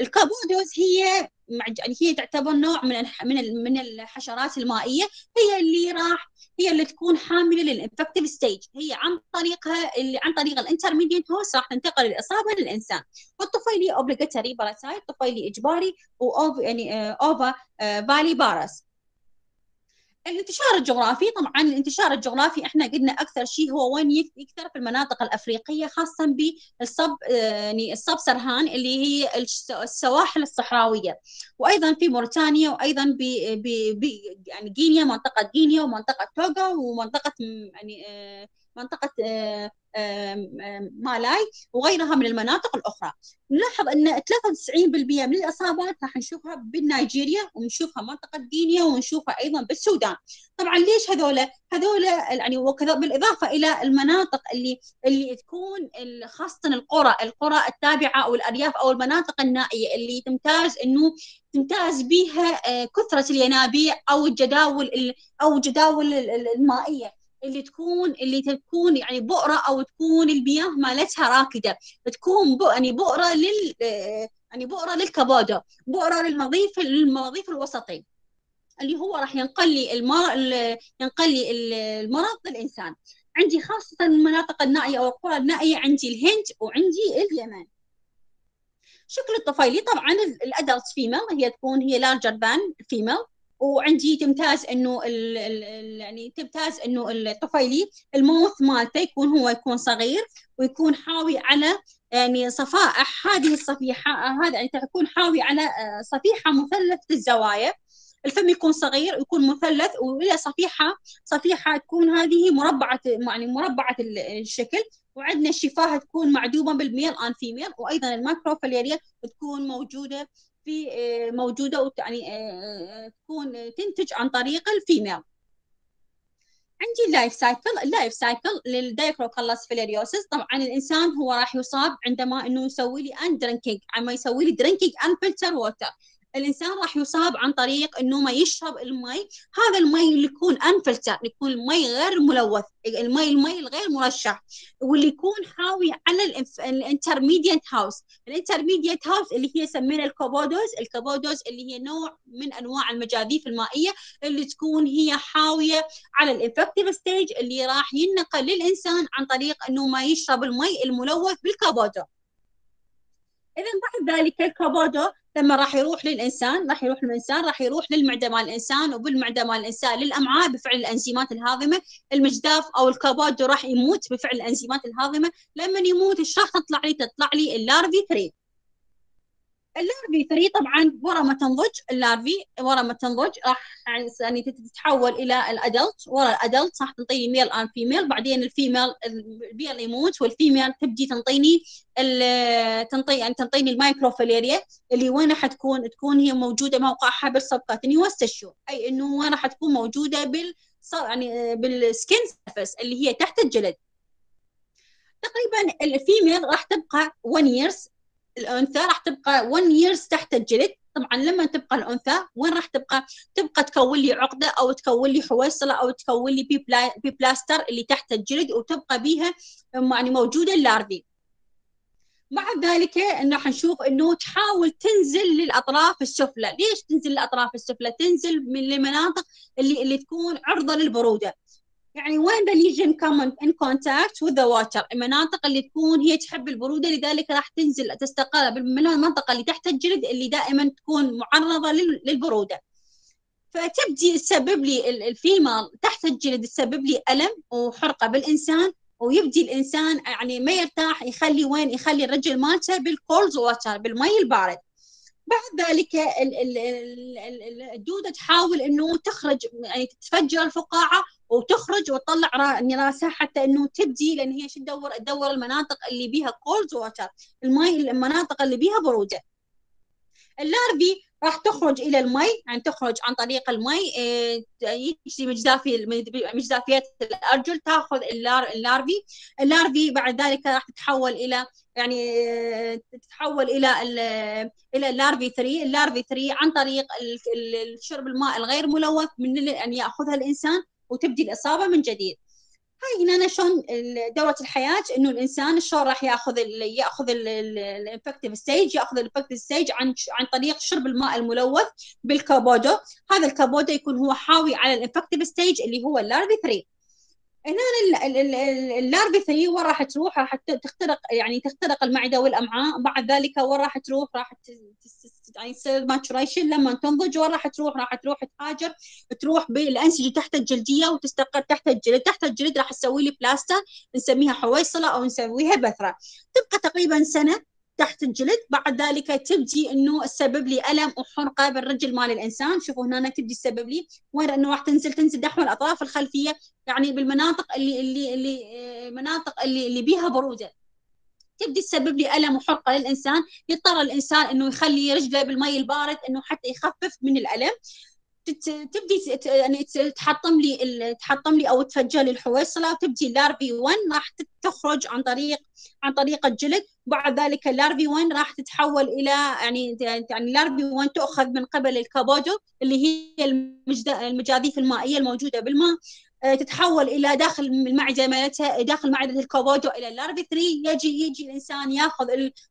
ال copepods هي يعني هي تعتبر نوع من من من الحشرات المائية. هي اللي راح هي اللي تكون حاملة لل infective stage. هي عن طريقها اللي عن طريق ال intermediate host راح تنتقل الاصابه للإنسان. والطفيلي obligatory parasite طفيلي إجباري و يعني ovoviviparous الانتشار الجغرافي طبعا الانتشار الجغرافي إحنا قلنا أكثر شيء هو وين يكثر في المناطق الأفريقية خاصه بالصب يعني الصب سرهان اللي هي السواحل الصحراوية. وأيضا في موريتانيا وأيضا ب يعني غينيا منطقة غينيا ومنطقة توغا ومنطقة يعني آه، منطقة آه، مالاي وغيرها من المناطق الأخرى. نلاحظ أن 93% من الإصابات راح نشوفها بالنيجيريا ونشوفها منطقة غينيا ونشوفها أيضا بالسودان. طبعا ليش هذولا؟ هذولا يعني وكذا بالإضافة إلى المناطق اللي اللي تكون خاصه القرى القرى التابعة أو الأرياف أو المناطق النائية اللي تمتاز إنه تمتاز بها آه، كثرة الينابيع أو الجداول أو الجداول المائية. اللي تكون اللي تكون يعني بؤرة أو تكون المياه مالتها راكدة. تكون بؤ يعني بؤرة لل يعني بؤرة للكبودة بؤرة للمضيف للمضيف الوسطي اللي هو راح ينقل لي المر... ينقل لي المرض للإنسان. عندي خاصة المناطق النائية أو القرى النائية عندي الهند وعندي اليمن. شكل الطفيلي طبعا ال adult female هي تكون هي larger than female وعندي تمتاز إنه يعني تمتاز إنه الطفيلي ال mouth مالته يكون هو يكون صغير ويكون حاوي على يعني صفائح هذه الصفيحة هذا يعني تكون حاوي على آه، صفيحة مثلثه الزوايا. الفم يكون صغير ويكون مثلث وإلى صفيحة صفيحة تكون هذه مربعة يعني مربعة الشكل. وعندنا الشفاة تكون معدومة بال male and female وأيضا ال microfilaria تكون موجودة في آه، موجودة يعني آه، آه، تكون تنتج عن طريق ال female. عندي ال life cycle ال life cycle لل Dracunculus filariosis طبعا الإنسان هو راح يصاب عندما إنه يسوي لي أن drinking عما يسوي لي drinking unfiltered water الإنسان راح يصاب عن طريق إنه ما يشرب المي. هذا المي اللي يكون unfiltered يكون المي غير ملوث المي المي الغير مرشح واللي يكون حاوي على ال intermediate host. ال intermediate host اللي هي سمينا ال copepods. ال copepods اللي هي نوع من أنواع المجاذيف المائية اللي تكون هي حاوية على ال infective stage اللي راح ينقل للإنسان عن طريق إنه ما يشرب المي الملوث بال copepod. اذا بعد ذلك ال copepod لما راح يروح للإنسان راح يروح للإنسان راح يروح للمعدة مال الإنسان وبالمعدة مال الإنسان للأمعاء بفعل الأنزيمات الهاضمة المجداف أو ال copepod راح يموت بفعل الأنزيمات الهاضمة. لما يموت إيش راح تطلع لي؟ تطلع لي ال larvae 3 ال larvae 3 طبعا ورا ما تنضج ال larvae ورا ما تنضج. راح يعني تتحول إلى ال adult. ورا ال adult راح تنطيني male and female بعدين ال female ال male يموت وال female تبدي تنطيني تنطي يعني تنطيني ال microfilaria اللي وين راح تكون تكون هي موجودة موقعها بال subcutaneous tissue أي إنه وين راح تكون موجودة بال يعني بال skin surface اللي هي تحت الجلد. تقريبا ال female راح تبقى 1 years الأنثى راح تبقى 1 years تحت الجلد طبعا لما تبقى الأنثى وين راح تبقى؟ تبقى تكون لي عقدة أو تكون لي حويصلة أو تكون لي بي blister اللي تحت الجلد وتبقى بيها يعني موجودة اللارفي. مع ذلك انه حنشوف إنه تحاول تنزل للأطراف السفلى، ليش تنزل للأطراف السفلى؟ تنزل من المناطق اللي اللي تكون عرضة للبرودة. يعني وين in contact with the water المناطق اللي تكون هي تحب البرودة لذلك راح تنزل تستقر بالمنطقة اللي تحت الجلد اللي دائما تكون معرضة للبرودة. فتبدي تسبب لي الفيمال تحت الجلد تسبب لي ألم وحرقة بالإنسان ويبدي الإنسان يعني ما يرتاح يخلي وين؟ يخلي الرجل مالته بال cold water بالمي البارد. بعد ذلك الدودة تحاول إنه تخرج يعني تتفجر الفقاعة وتخرج وتطلع راسها حتى إنه تبدي لأن هي شو تدور تدور المناطق اللي بيها cold water المناطق اللي بيها بروده ال larvae راح تخرج إلى المي يعني تخرج عن طريق المي آه، يجي مجدافي مجدافيات الأرجل تأخذ ال lar ال larvae. ال larvae بعد ذلك راح تتحول إلى يعني تتحول إلى إلى ال larvae 3 ال larvae 3 عن طريق شرب الماء الغير ملوث من ان يأخذها الإنسان وتبدي الإصابة من جديد. هاي هنا شلون دورة الحياة إنه الإنسان شلون راح يأخذ ال يأخذ ال infective stage يأخذ ال infective stage عن عن طريق شرب الماء الملوث بال copepod هذا ال copepod يكون هو حاوي على ال infective stage اللي هو ال larvae 3 هنا ال larvae 3 وين راح تروح؟ راح تخترق يعني تخترق المعدة والأمعاء بعد ذلك وين راح تروح؟ راح يعني تصير maturation لما تنضج وين راح تروح؟ راح تروح تهاجر تروح بالانسجه تحت الجلدية وتستقر تحت الجلد تحت الجلد راح تسوي لي blister نسميها حويصلة أو نسويها بثره تبقى تقريبا سنة تحت الجلد. بعد ذلك تبدي أنه تسبب لي الم وحرقه بالرجل مال الإنسان. شوفوا هنا تبدي تسبب لي. وين؟ أنه راح تنزل تنزل نحو الأطراف الخلفية يعني بالمناطق اللي اللي اللي مناطق اللي اللي بيها بروده تبدي تسبب لي الم وحرقه للانسان يضطر الإنسان أنه يخلي رجله بالمي البارد أنه حتى يخفف من الألم. تبدي يعني تحطم لي تحطم لي أو تفجر لي الحويصلة وتبدي اللارفي 1 راح تخرج عن طريق عن طريق الجلد. بعد ذلك ال larvae 1 راح تتحول إلى يعني يعني ال larvae 1 تؤخذ من قبل ال copepoda اللي هي المجاذيف المائية الموجودة بالماء. آه، تتحول إلى داخل المعدة مالتها داخل معدة ال copepoda إلى ال larvae 3 يجي يجي الإنسان ياخذ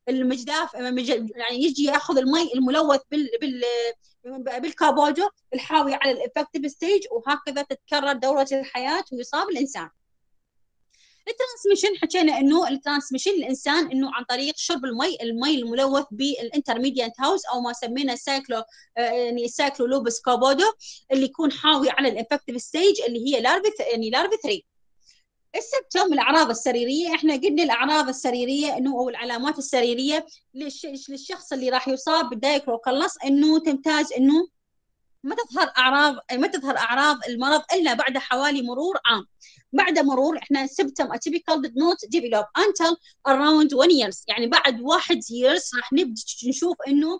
المجداف يعني يجي ياخذ المي الملوث بال بال بال copepoda الحاوي على ال infective stage وهكذا تتكرر دورة الحياة ويصاب الإنسان. ال transmission حكينا إنه ال transmission الانسان إنه عن طريق شرب المي المي الملوث بال intermediate host أو ما سمينا cyclo يعني cyclo cyclops copepoda اللي يكون حاوي على ال infective stage اللي هي larvae يعني larvae 3 ال symptom الأعراض السريرية. إحنا قلنا الأعراض السريرية إنه أو العلامات السريرية للشخص اللي راح يصاب بال Dracunculus إنه تمتاز إنه ما تظهر أعراض ما تظهر أعراض المرض إلا بعد حوالي مرور عام. بعد مرور إحنا symptom typically did not develop until around one years. يعني بعد واحد years راح نبدا نشوف إنه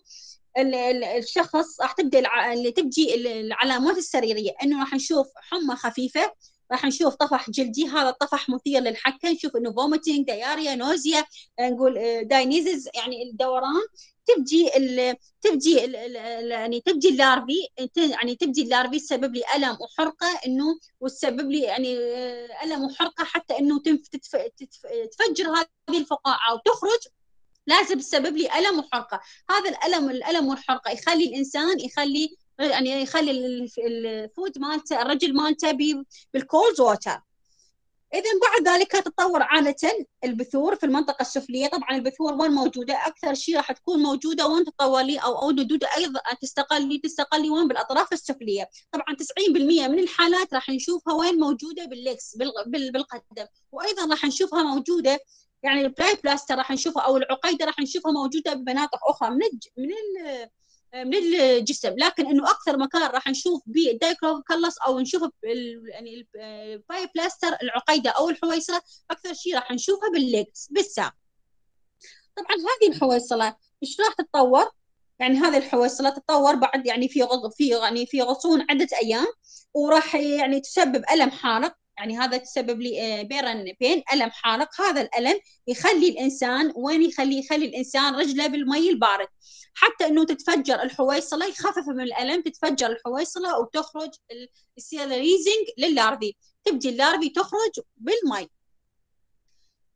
الشخص راح تبدأ اللي تبدي العلامات السريرية. إنه راح نشوف حمى خفيفة راح نشوف طفح جلدي هذا الطفح مثير للحكة نشوف إنه vomiting diarrhea nausea نقول dizziness آه، يعني الدوران. تبدي ال تبدي ال يعني تبدي ال larvae يعني تبدي ال larvae تسبب لي ألم وحرقة إنه وتسبب لي يعني آه، ألم وحرقة حتى إنه تفجر هذه الفقاعة وتخرج لازم تسبب لي ألم وحرقة. هذا الألم الألم والحرقة يخلي الإنسان يخلي يعني يخلي ال foot مالته الرجل مالته بال cold water اذا بعد ذلك تتطور عادة البثور في المنطقة السفلية. طبعا البثور وين موجودة؟ أكثر شيء راح تكون موجودة وين تطولي أو أو الدوده أيضا تستقلي تستقلي وين؟ بالأطراف السفلية. طبعا 90% من الحالات راح نشوفها وين موجودة؟ بال legs بالقدم. وأيضا راح نشوفها موجودة يعني ال bli blister راح نشوفها أو العقيدة راح نشوفها موجودة بمناطق أخرى. من الج... من ال... من الجسم. لكن إنه أكثر مكان راح نشوف به ال Dracunculus أو نشوف يعني ال bli blister العقيدة أو الحويصله أكثر شيء راح نشوفها بال legs بالساق. طبعا هذه الحويصلة إيش راح تتطور؟ يعني هذه الحويصلة تتطور بعد يعني في غض في يعني في غضون عدة أيام وراح يعني تسبب ألم حارق. يعني هذا تسبب لي burn pain ألم حارق. هذا الألم يخلي الإنسان وين يخلي يخلي الإنسان رجله بالمي البارد. حتى إنه تتفجر الحويصلة يخفف من الألم تتفجر الحويصلة وتخرج تسوي releasing لل larvae تبدي ال larvae تخرج بالمي.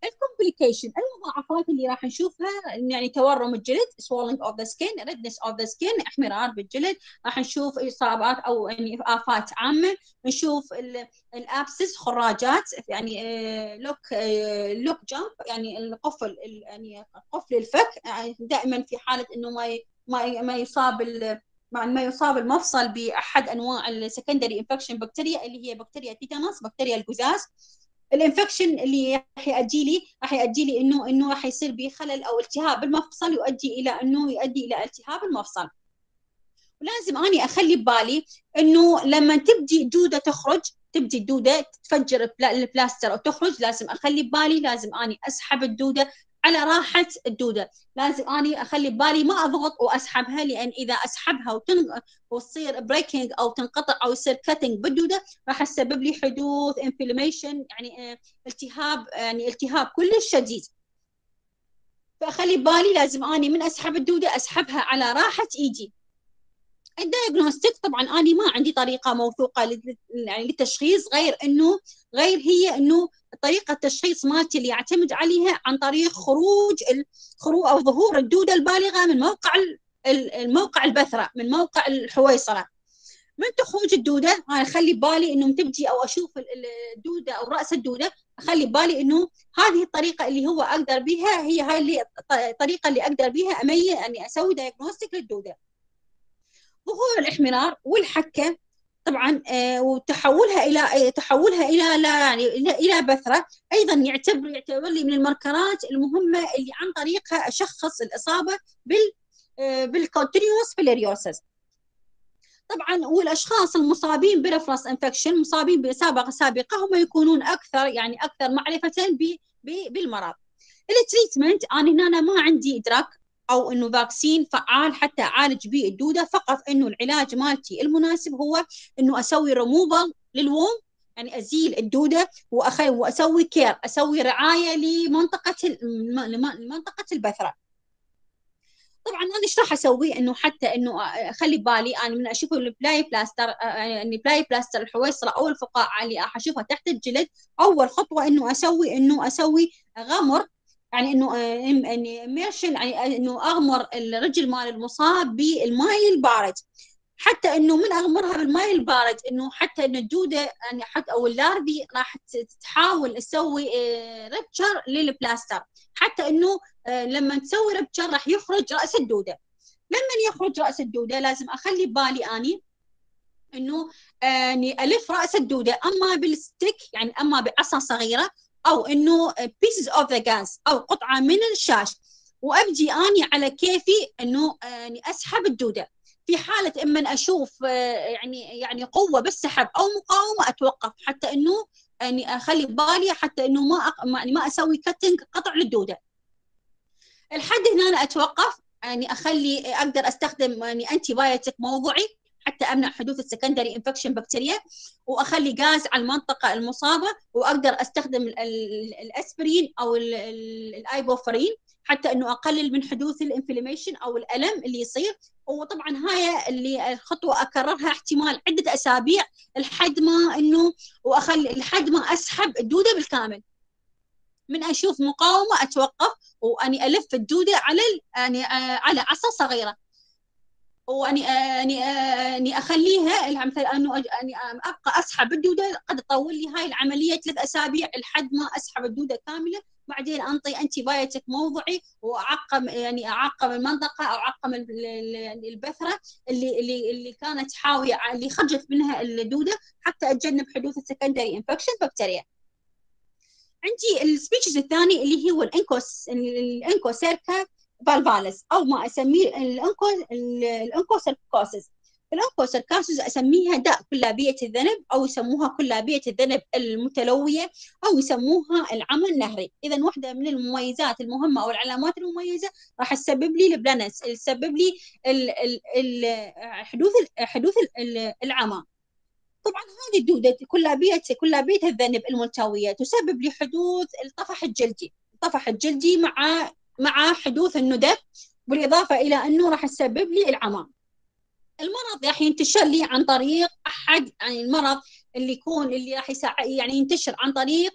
ال complication المضاعفات اللي راح نشوفها يعني تورم الجلد swelling of the skin redness of the skin احمرار بالجلد. راح نشوف إصابات أو يعني آفات عامة. نشوف ال abscess خراجات يعني lock lock jaw يعني القفل يعني قفل الفك. دائما في حالة إنه ما ما ما يصاب ما يصاب المفصل بأحد أنواع ال secondary infection بكتيريا اللي هي بكتيريا tetanus بكتيريا الكزاز. ال infection اللي راح يؤدي لي راح يؤدي لي إنه إنه راح يصير بي خلل أو التهاب بالمفصل يؤدي إلى إنه يؤدي إلى التهاب المفصل. ولازم أني أخلي ببالي إنه لما تبدي دودة تخرج تبدي الدودة تفجر ال blister أو تخرج لازم أخلي ببالي لازم أني أسحب الدودة على راحة الدودة. لازم أني أخلي ببالي ما أضغط وأسحبها لأن إذا أسحبها وتن... وتصير breaking أو تنقطع أو يصير cutting بالدودة راح تسبب لي حدوث inflammation يعني التهاب يعني التهاب كلش شديد. فأخلي ببالي لازم أني من أسحب الدودة أسحبها على راحة إيدي. الدايجنوستيك طبعا أنا ما عندي طريقة موثوقة يعني للتشخيص غير إنه غير هي إنه طريقة التشخيص مالتي اللي يعتمد عليها عن طريق خروج أو ظهور الدودة البالغة من موقع الموقع البثرة من موقع الحويصله من تخرج الدودة؟ أنا أخلي ببالي إنه تبدي أو أشوف الدودة أو رأس الدودة أخلي ببالي إنه هذه الطريقة اللي هو أقدر بها هي هاي اللي الطريقة اللي أقدر بها أميز أني أسوي diagnostic للدودة. ظهور الإحمرار والحكة طبعا آه وتحولها إلى آه، تحولها إلى لا يعني إلى بثرة. أيضا يعتبر يعتبر لي من الماركرات المهمة اللي عن طريقها أشخص الإصابة بال آه بال cutaneous filariasis طبعا والأشخاص المصابين ب previous infection مصابين بسابقه سابقة هم يكونون أكثر يعني أكثر معرفة بالمرض. ال treatment أنا هنا ما عندي drug أو إنه vaccine فعال حتى أعالج به الدودة فقط إنه العلاج مالتي المناسب هو إنه أسوي ريموفال للوم يعني أزيل الدودة وأخي وأسوي care أسوي رعاية لمنطقة لمنطقة البثرة. طبعا أنا إيش راح أسوي؟ إنه حتى إنه أخلي بالي أنا من أشوف ال bli blister يعني bli blister الحويصله أو الفقاعة اللي راح أشوفها تحت الجلد أول خطوة إنه أسوي إنه أسوي غمر يعني إنه يعني immersion يعني إنه أغمر الرجل مال المصاب بالماء البارد. حتى إنه من أغمرها بالماء البارد؟ إنه حتى إنه الدودة يعني حتى أو ال larvae راح تحاول تسوي rupture آه، لل blister. حتى إنه آه، لما تسوي rupture راح يخرج رأس الدودة. لما يخرج رأس الدودة لازم أخلي ببالي أني إنه إني ألف رأس الدودة. أما بالستيك يعني أما بعصا صغيرة أو إنه pieces of the gas أو قطعة من الشاش. وابدي أني على كيفي إنه إني أسحب الدودة. في حالة إما أشوف يعني يعني قوة بالسحب أو مقاومة أتوقف حتى إنه إني أخلي بالي حتى إنه ما أق... يعني ما أسوي كتنج قطع للدودة. الحد هنا أنا أتوقف يعني أخلي أقدر أستخدم يعني antibiotic موضعي حتى أمنع حدوث ال secondary infection بكتيريا وأخلي gauze على المنطقة المصابة وأقدر أستخدم الأسبرين أو الإيبوفرين حتى إنه أقلل من حدوث ال inflammation أو الألم اللي يصير. وطبعا هاي اللي الخطوه أكررها احتمال عدة أسابيع لحد ما إنه وأخلي لحد ما أسحب الدودة بالكامل. من أشوف مقاومة أتوقف وأني ألف الدودة على يعني على عصا صغيرة. وأني أني أني أخليها مثلا أنه أني أبقى أسحب الدودة قد تطول لي هاي العملية ثلاث أسابيع لحد ما أسحب الدودة كاملة بعدين أنطي antibiotic موضعي وأعقم يعني أعقم المنطقة أو أعقم البثرة اللي اللي اللي كانت حاوية اللي خرجت منها الدودة حتى أتجنب حدوث ال secondary infection بكتيريا. عندي ال species الثاني اللي هو ال Onchoc ال Onchocerca volvulus أو ما اسميه ال oncho ال onchocerciasis ال onchocerciasis اسميها داء كلابيه الذنب أو يسموها كلابيه الذنب المتلويه أو يسموها العمى النهري اذا واحدة من المميزات المهمه أو العلامات المميزه راح تسبب لي ال blindness تسبب لي ال ال ال حدوث حدوث العمى طبعا هذه الدودة كلابية كلابية الذنب الملتوية تسبب لي حدوث الطفح الجلدي الطفح الجلدي مع مع حدوث الندب بالإضافة إلى أنه راح تسبب لي العمى. المرض راح ينتشر لي عن طريق أحد يعني المرض اللي يكون اللي راح يعني ينتشر عن طريق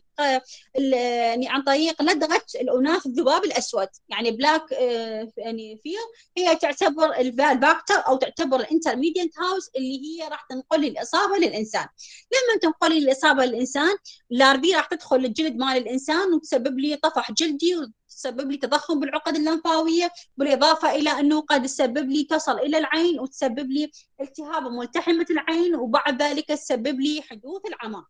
يعني عن طريق لدغة الأناث الذباب الأسود. يعني black آه، يعني fly هي تعتبر ال vector أو تعتبر ال intermediate host اللي هي راح تنقل الإصابة للإنسان. لما تنقل الإصابة للإنسان اللاربي راح تدخل الجلد مال الإنسان وتسبب لي طفح جلدي تسبب لي تضخم بالعقد اللمفاوية بالإضافة إلى أنه قد تسبب لي تصل إلى العين وتسبب لي التهاب ملتحمة العين وبعد ذلك تسبب لي حدوث العمى.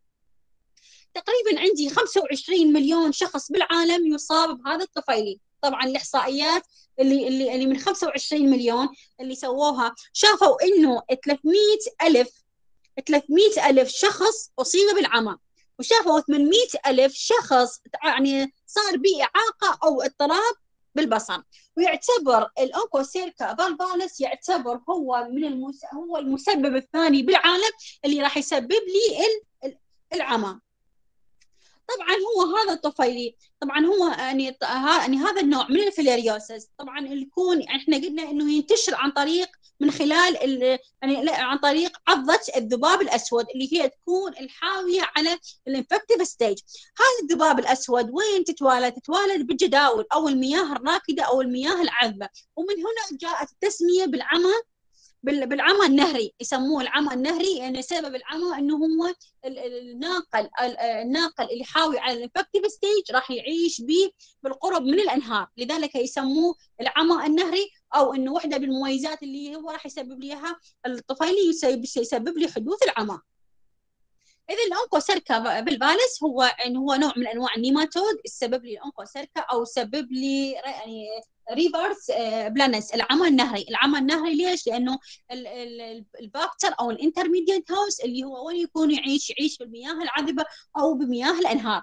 تقريبا عندي 25 مليون شخص بالعالم يصاب بهذا الطفيلي طبعا الإحصائيات اللي اللي اللي من 25 مليون اللي سووها شافوا إنه 300 ألف 300 ألف شخص أصيب بالعمى وشافوا 800 ألف شخص يعني صار به اعاقه أو اضطراب بالبصر. ويعتبر ال Onchocerca volvulus يعتبر هو من المس... هو المسبب الثاني بالعالم اللي راح يسبب لي العمى. طبعا هو هذا الطفيلي. طبعا هو يعني يعني هذا النوع من ال filariasis طبعا يكون إحنا قلنا إنه ينتشر عن طريق من خلال يعني عن طريق عضة الذباب الأسود اللي هي تكون الحاوية على ال infective stage هذا الذباب الأسود وين تتوالد تتوالد بالجداول أو المياه الراكدة أو المياه العذبة. ومن هنا جاءت التسمية بالعمى بالعمى النهري يسموه العمى النهري يعني سبب العمى إنه هو الناقل الناقل اللي حاوي على ال infective stage راح يعيش به بالقرب من الأنهار. لذلك يسموه العمى النهري أو إنه واحدة بالمميزات اللي هو راح يسبب لي إياها الطفيلي يسبب لي حدوث العمى. اذا ال Onchocerca volvulus هو يعني هو نوع من أنواع النيماتود السبب لي ال onchocerca أو سبب لي يعني river blindness العمى النهري. العمى النهري ليش؟ لأنه ال vector أو ال intermediate host اللي هو وين يكون يعيش يعيش بالمياه العذبة أو بمياه الأنهار.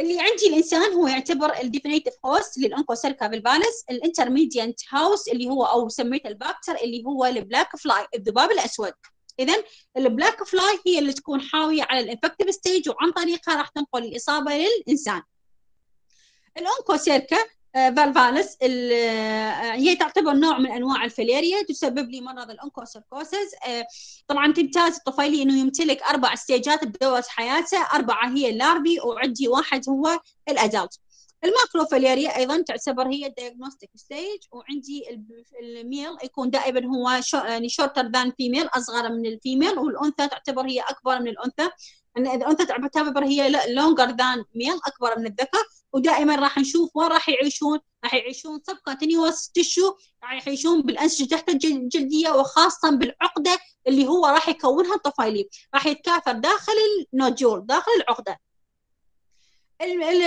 اللي عندي الإنسان هو يعتبر ال definitive host لل Onchocerca volvulus ال intermediate host اللي هو أو سميته ال vector اللي هو ال black fly الذباب الأسود. اذا ال black fly هي اللي تكون حاوية على ال infective stage وعن طريقها راح تنقل الإصابة للإنسان. ال Onchocerca volvulus آه، هي تعتبر نوع من أنواع الفيليريا تسبب لي مرض ال onchocerciasis آه، طبعا تمتاز الطفيلي إنه يمتلك أربع stage ات بدورة حياته أربعة هي ال larvae وعندي واحد هو ال adult. ال microfilaria أيضا تعتبر هي ال diagnostic stage وعندي ال male يكون دائما هو يعني shorter than female أصغر من ال female والأنثى تعتبر هي أكبر من الأنثى. ان الانثى تعتبر هي longer than male أكبر من الذكر. ودائما راح نشوف وين راح يعيشون. راح يعيشون subcutaneous tissue راح يعيشون بالانسجه تحت الجلدية وخاصه بالعقدة اللي هو راح يكونها الطفيلي راح يتكاثر داخل ال nodule داخل العقدة.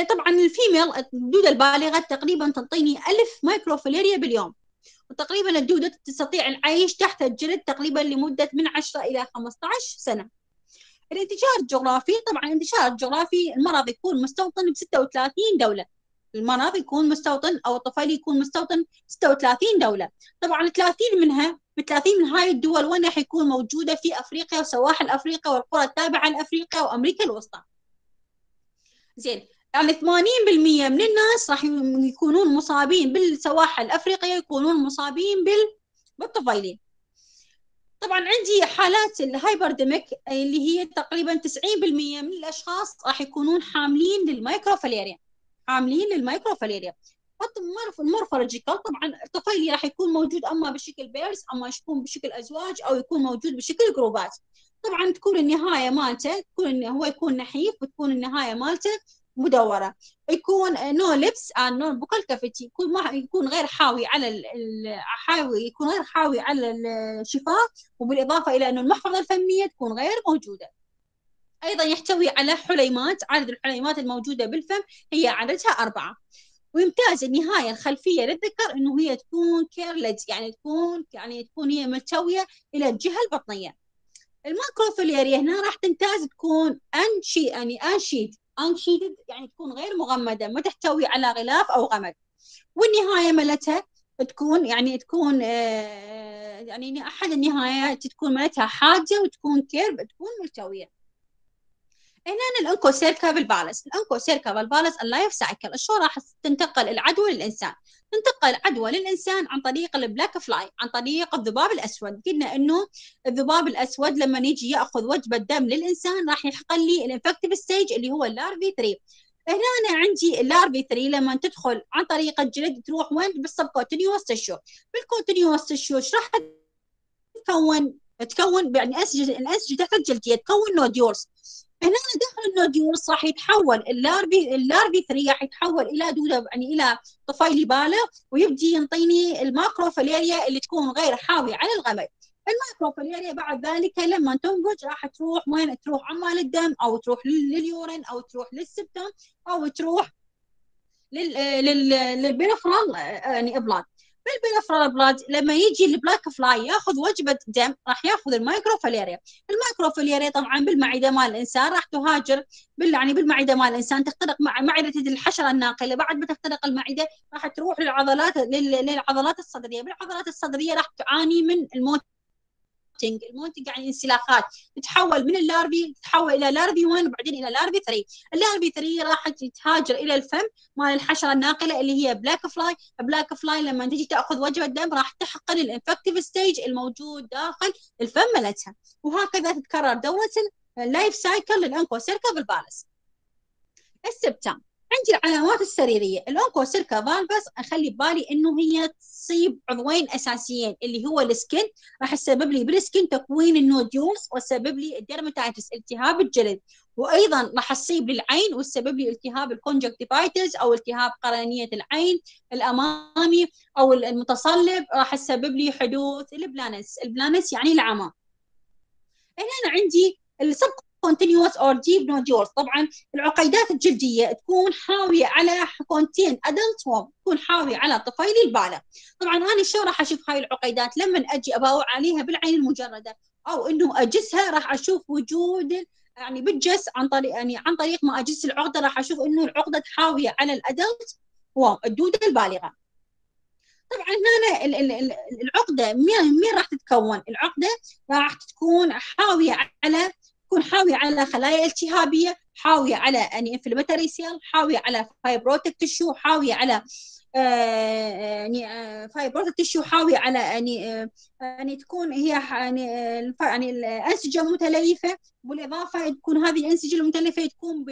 طبعا ال female الدودة البالغة تقريبا تعطيني ألف microfilaria باليوم. وتقريبا الدودة تستطيع العيش تحت الجلد تقريبا لمدة من 10 إلى 15 سنة. الانتشار الجغرافي طبعا الانتشار الجغرافي المرض يكون مستوطن ب 36 دولة. المرض يكون مستوطن أو الطفيلي يكون مستوطن 36 دولة. طبعا 30 منها ب 30 من هاي الدول وين راح يكون موجودة؟ في أفريقيا وسواحل أفريقيا والقرى التابعة لأفريقيا وأمريكا الوسطى. زين يعني 80% من الناس راح يكونون مصابين بالسواحل الأفريقية يكونون مصابين بال بالطفيلي. طبعا عندي حالات ال hyperendemic اللي هي تقريبا 90% من الأشخاص راح يكونون حاملين لل microfilaria حاملين لل microfilaria ال morphological طبعا الطفيلي راح يكون موجود أما بشكل pairs أما يكون بشكل أزواج أو يكون موجود بشكل group ات. طبعا تكون النهاية مالته تكون هو يكون نحيف وتكون النهاية مالته مدورة. يكون no lips no buccal cavity يكون ما يكون غير حاوي على حاوي يكون غير حاوي على الشفاه وبالإضافة إلى إنه المحفظة الفمية تكون غير موجودة. أيضا يحتوي على حليمات عدد الحليمات الموجودة بالفم هي عددها أربعة. ويمتاز النهاية الخلفية للذكر إنه هي تكون curled يعني تكون يعني تكون هي ملتوية إلى الجهة البطنية. ال microfilaria هنا راح تمتاز تكون unshea يعني unsheathed. unsheathed يعني تكون غير مغمدة ما تحتوي على غلاف أو غمد. والنهاية ملتها تكون يعني تكون آه يعني أحد النهايات تكون ملتها حادة وتكون curved تكون ملتويه هنا ال Onchocerca volvulus ال Onchocerca volvulus ال life cycle شو راح تنتقل العدوى للإنسان؟ تنتقل عدوى للإنسان عن طريق ال black fly عن طريق الذباب الأسود. قلنا إنه الذباب الأسود لما يجي يأخذ وجبة دم للإنسان راح يخلي ال infective stage اللي هو ال larvae 3 هنا أنا عندي ال larvae 3 لما تدخل عن طريق الجلد تروح وين؟ بال subcutaneous tissue. بال cutaneous tissue راح تكون؟ تكون يعني انسجه الانسجه تحت الجلديه تكون nodules. هنا داخل ال nodules راح يتحول ال larvae ال larvae 3 راح يتحول إلى دوده يعني إلى طفيلي بالغ ويبدي ينطيني ال microfilaria اللي تكون غير حاوية على الغمد ال microfilaria بعد ذلك لما تنضج راح تروح وين؟ تروح عمال الدم أو تروح لل urine أو تروح لل sputum أو تروح لل لل لل peripheral يعني blood بال peripheral blood لما يجي ال black fly ياخذ وجبة دم راح ياخذ ال microfilaria ال microfilaria طبعا بالمعدة مال الإنسان راح تهاجر بال يعني بالمعدة مال الإنسان تخترق مع معدة الحشرة الناقلة. بعد ما تخترق المعدة راح تروح للعضلات للعضلات الصدرية. بالعضلات الصدرية راح تعاني من ال molt ال molting ال molting يعني انسلاخات. تتحول من ال larvae تتحول إلى larvae 1 وبعدين إلى larvae 3 ال larvae 3 راح تهاجر إلى الفم مال الحشرة الناقلة اللي هي black fly black fly لما تجي تأخذ وجبة دم راح تحقن ال infective stage الموجود داخل الفم مالتها. وهكذا تتكرر دورة ال life cycle لل Onchocerca volvulus ال symptom عندي العلامات السريرية. ال Onchocerca volvulus أخلي ببالي إنه هي تصيب عضوين أساسيين اللي هو ال skin. راح تسبب لي بال skin تكوين ال nodules وتسبب لي ال dermatitis التهاب الجلد. وأيضا راح تصيب للعين وتسبب لي التهاب ال conjunctivitis أو التهاب قرنية العين الأمامي أو المتصلب. راح تسبب لي حدوث ال blindness. ال blindness يعني العمى. هنا عندي ال subcutaneous or deep nodules. طبعا العقيدات الجلدية تكون حاوية على contain adult worm تكون حاوية على طفيل البالغ. طبعا أنا شو راح أشوف هاي العقيدات؟ لما أجي أباوع عليها بالعين المجردة. أو انه أجسها راح أشوف وجود يعني بالجس عن طريق يعني عن طريق ما أجس العقدة راح أشوف إنه العقدة حاوية على ال adult worm الدودة البالغة. طبعا هنا العقدة مين مين راح تتكون؟ العقدة راح تكون حاوية على تكون حاويه على خلايا التهابية حاويه على يعني inflammatory cell حاويه على fibrotic tissue حاويه على آه، يعني fibrotic tissue حاويه على يعني آه، يعني تكون هي يعني يعني الأنسجة متليفه بالإضافة تكون هذه الأنسجة المتليفة تكون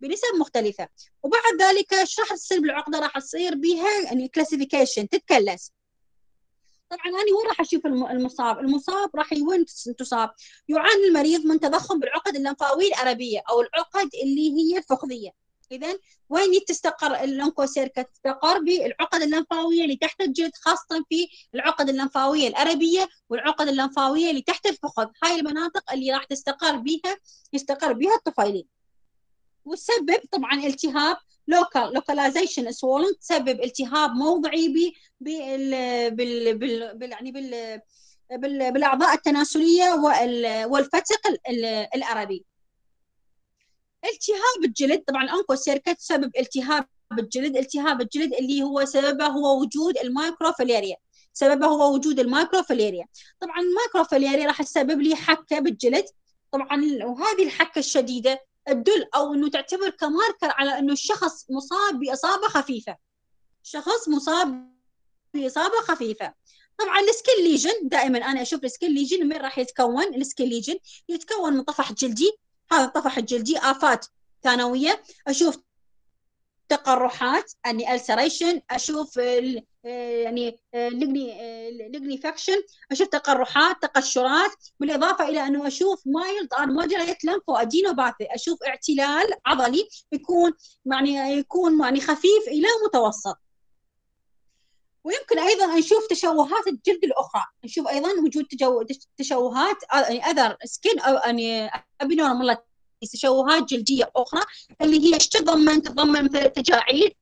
بنسب مختلفة. وبعد ذلك إيش راح تصير بالعقدة؟ راح تصير بها يعني calcification تتكلس. طبعا أنا وين راح أشوف المصاب؟ المصاب راح وين تصاب؟ يعاني المريض من تضخم بالعقد اللمفاوية الاربيه أو العقد اللي هي الفخذية. اذا وين تستقر ال Onchocerca؟ تستقر بالعقد اللمفاوية اللي تحت الجلد خاصة في العقد اللمفاوية الاربيه والعقد اللمفاوية اللي تحت الفخذ، هاي المناطق اللي راح تستقر بها يستقر بها الطفيلي. وتسبب طبعا التهاب local localization swollen تسبب التهاب موضعي بال بال بال يعني بال بالأعضاء التناسلية والفتق الاربي التهاب الجلد طبعا ال Onchocerca تسبب التهاب الجلد التهاب الجلد اللي هو سببه هو وجود ال microfilaria سببه هو وجود ال microfilaria طبعا ال microfilaria راح تسبب لي حكة بالجلد. طبعا وهذه الحكة الشديدة تدل أو إنه تعتبر ك marker على إنه الشخص مصاب بإصابة خفيفة. شخص مصاب بإصابة خفيفة. طبعا ال skin lesion دائما أنا أشوف ال skin lesion من راح يتكون ال skin lesion يتكون من طفح جلدي هذا الطفح الجلدي آفات ثانوية. أشوف تقرحات اني ulceration أشوف يعني lichen lichenification أشوف تقرحات تقشرات بالإضافة إلى أنه أشوف mild and moderate lymphadenopathy أشوف اعتلال عضلي يكون يعني يكون يعني خفيف إلى متوسط ويمكن أيضا نشوف تشوهات الجلد الأخرى نشوف أيضا وجود تشوهات يعني other skin أو يعني abnormal تشوهات جلدية أخرى اللي هي إيش تتضمن؟ تتضمن مثل التجاعيد آه،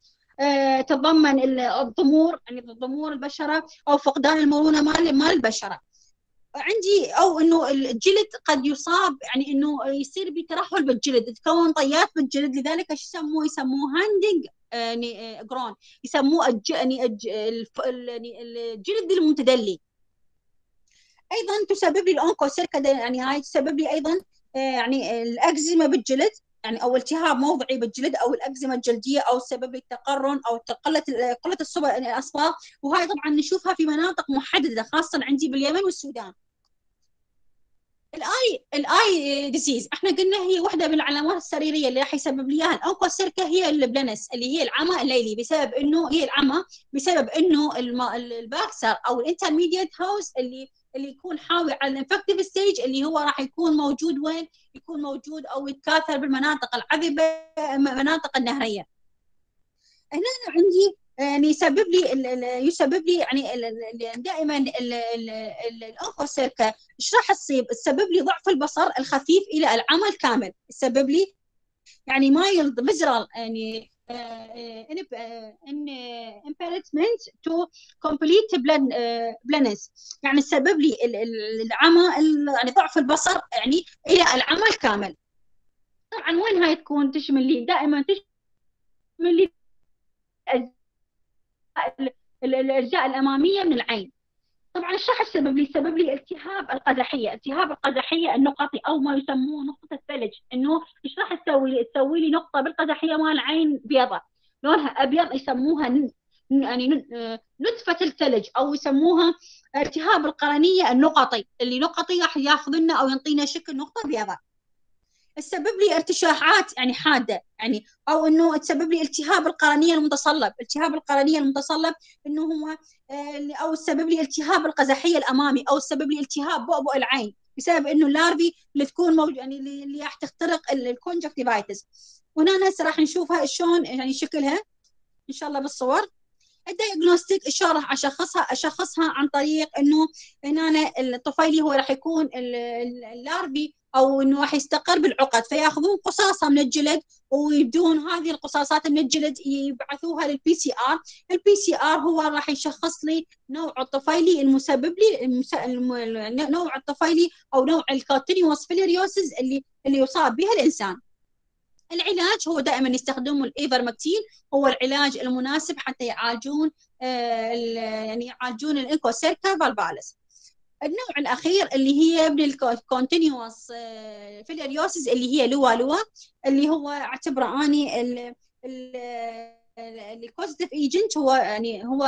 تتضمن الضمور يعني ضمور البشرة أو فقدان المرونة مال مال البشرة. عندي أو إنه الجلد قد يصاب يعني إنه يصير بترهل بالجلد. تكون طيات بالجلد لذلك إيش يسموه؟ يسموه hanging يعني groin. يسموه يعني, يعني الجلد المتدلي. أيضا تسبب لي ال Onchocerca يعني هاي تسبب لي أيضا آه، يعني الأكزيما بالجلد. يعني أو التهاب موضعي بالجلد أو الأكزيما الجلدية أو سبب التقرن أو قلة قلة يعني الاصباغ وهاي طبعا نشوفها في مناطق محددة خاصة عندي باليمن والسودان. ال eye ال eye disease إحنا قلنا هي واحدة من العلامات السريرية اللي راح يسبب لي إياها. ال Onchocerca هي ال blindness اللي هي العمى الليلي بسبب انه هي العمى بسبب إنه ال vector أو ال intermediate host اللي اللي يكون حاوي على ال infective stage اللي هو راح يكون موجود وين؟ يكون موجود أو يتكاثر بالمناطق العذبة المناطق النهرية. هنا أنا عندي يعني يسبب لي يسبب لي يعني دائما ال Onchocerca إيش راح تصيب؟ تسبب لي ضعف البصر الخفيف إلى العمى الكامل، تسبب لي يعني mild visual يعني impediment to complete blindness يعني تسبب لي العمى يعني ضعف البصر يعني إلى العمى الكامل. طبعا وين هاي تكون تشمل لي؟ دائما تشمل لي الاجزاء الأمامية من العين. طبعا إيش راح يسبب لي؟ يسبب لي التهاب القزحيه، التهاب القزحيه النقطي أو ما يسموه نقطة الثلج، إنه إيش راح تسوي لي؟ تسوي لي نقطة بالقزحيه مال العين بيضة، لونها أبيض يسموها يعني نتفه الثلج أو يسموها التهاب القرنية النقطي، اللي نقطي راح ياخذ لنا أو يعطينا شكل نقطة بيضاء. تسبب لي ارتشاحات يعني حادة يعني أو إنه تسبب لي التهاب القرنية المتصلب، التهاب القرنية المتصلب إنه هو آه، أو تسبب لي التهاب القزحية الأمامي أو تسبب لي التهاب بؤبؤ العين بسبب إنه ال larvae اللي تكون موجود يعني اللي راح تخترق ال conjunctivitis وهنا هسه راح نشوفها شلون يعني شكلها. إن شاء الله بالصور. ال diagnostic شلون راح أشخصها أشخصها عن طريق إنه هنا الطفيلي هو راح يكون ال larvae أو إنه راح يستقر بالعقد فيأخذون قصاصة من الجلد ويبدون هذه القصاصات من الجلد يبعثوها لل PCR، ال PCR هو راح يشخص لي نوع الطفيلي المسبب لي المس... نوع الطفيلي أو نوع ال cutaneous filariasis اللي اللي يصاب بها الإنسان. العلاج هو دائما يستخدمون الايفرمكتين هو العلاج المناسب حتى يعالجون آه يعني يعالجون ال Onchocerca volvulus. النوع الأخير اللي هي من ال cutaneous filariasis اللي هي Loa loa اللي هو أعتبره أني ال causative agent هو يعني هو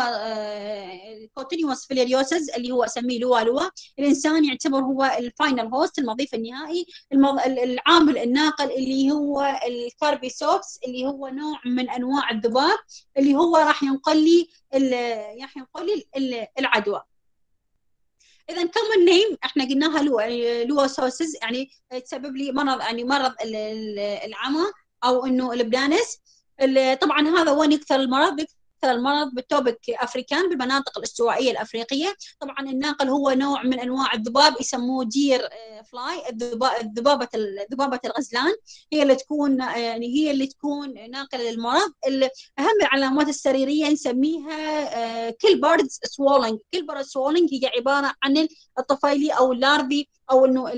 cutaneous filariasis اللي هو أسميه Loa loa. الإنسان يعتبر هو ال final host المضيف النهائي. العامل الناقل اللي هو ال Chrysops اللي هو نوع من أنواع الذباب اللي هو راح ينقل لي راح ينقل لي العدوى. إذا common name إحنا قلناها loiasis يعني تسبب لي مرض يعني مرض العمى أو إنه ال blindness. طبعا هذا وين يكثر المرض. المرض بال tropic African بالمناطق الاستوائية الأفريقية. طبعا الناقل هو نوع من أنواع الذباب يسموه deer fly الذبابة ذبابه الغزلان. هي اللي تكون يعني هي اللي تكون ناقله للمرض. أهم العلامات السريرية نسميها Calabar swelling Calabar swelling هي عبارة عن الطفيلي أو ال larvae أو إنه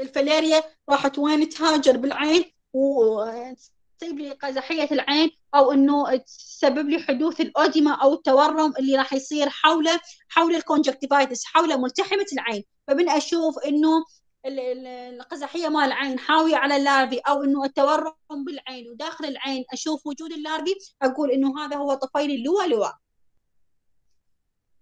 الفلاريا راحت وين تهاجر بالعين تصيب لي قزحية العين أو إنه تسبب لي حدوث ال edema أو التورم اللي راح يصير حول حول ال conjunctivitis حول ملتحمة العين. فمن أشوف إنه القزحية مال العين حاوية على ال larvae أو إنه التورم بالعين وداخل العين أشوف وجود ال larvae أقول إنه هذا هو طفيل ال Loa loa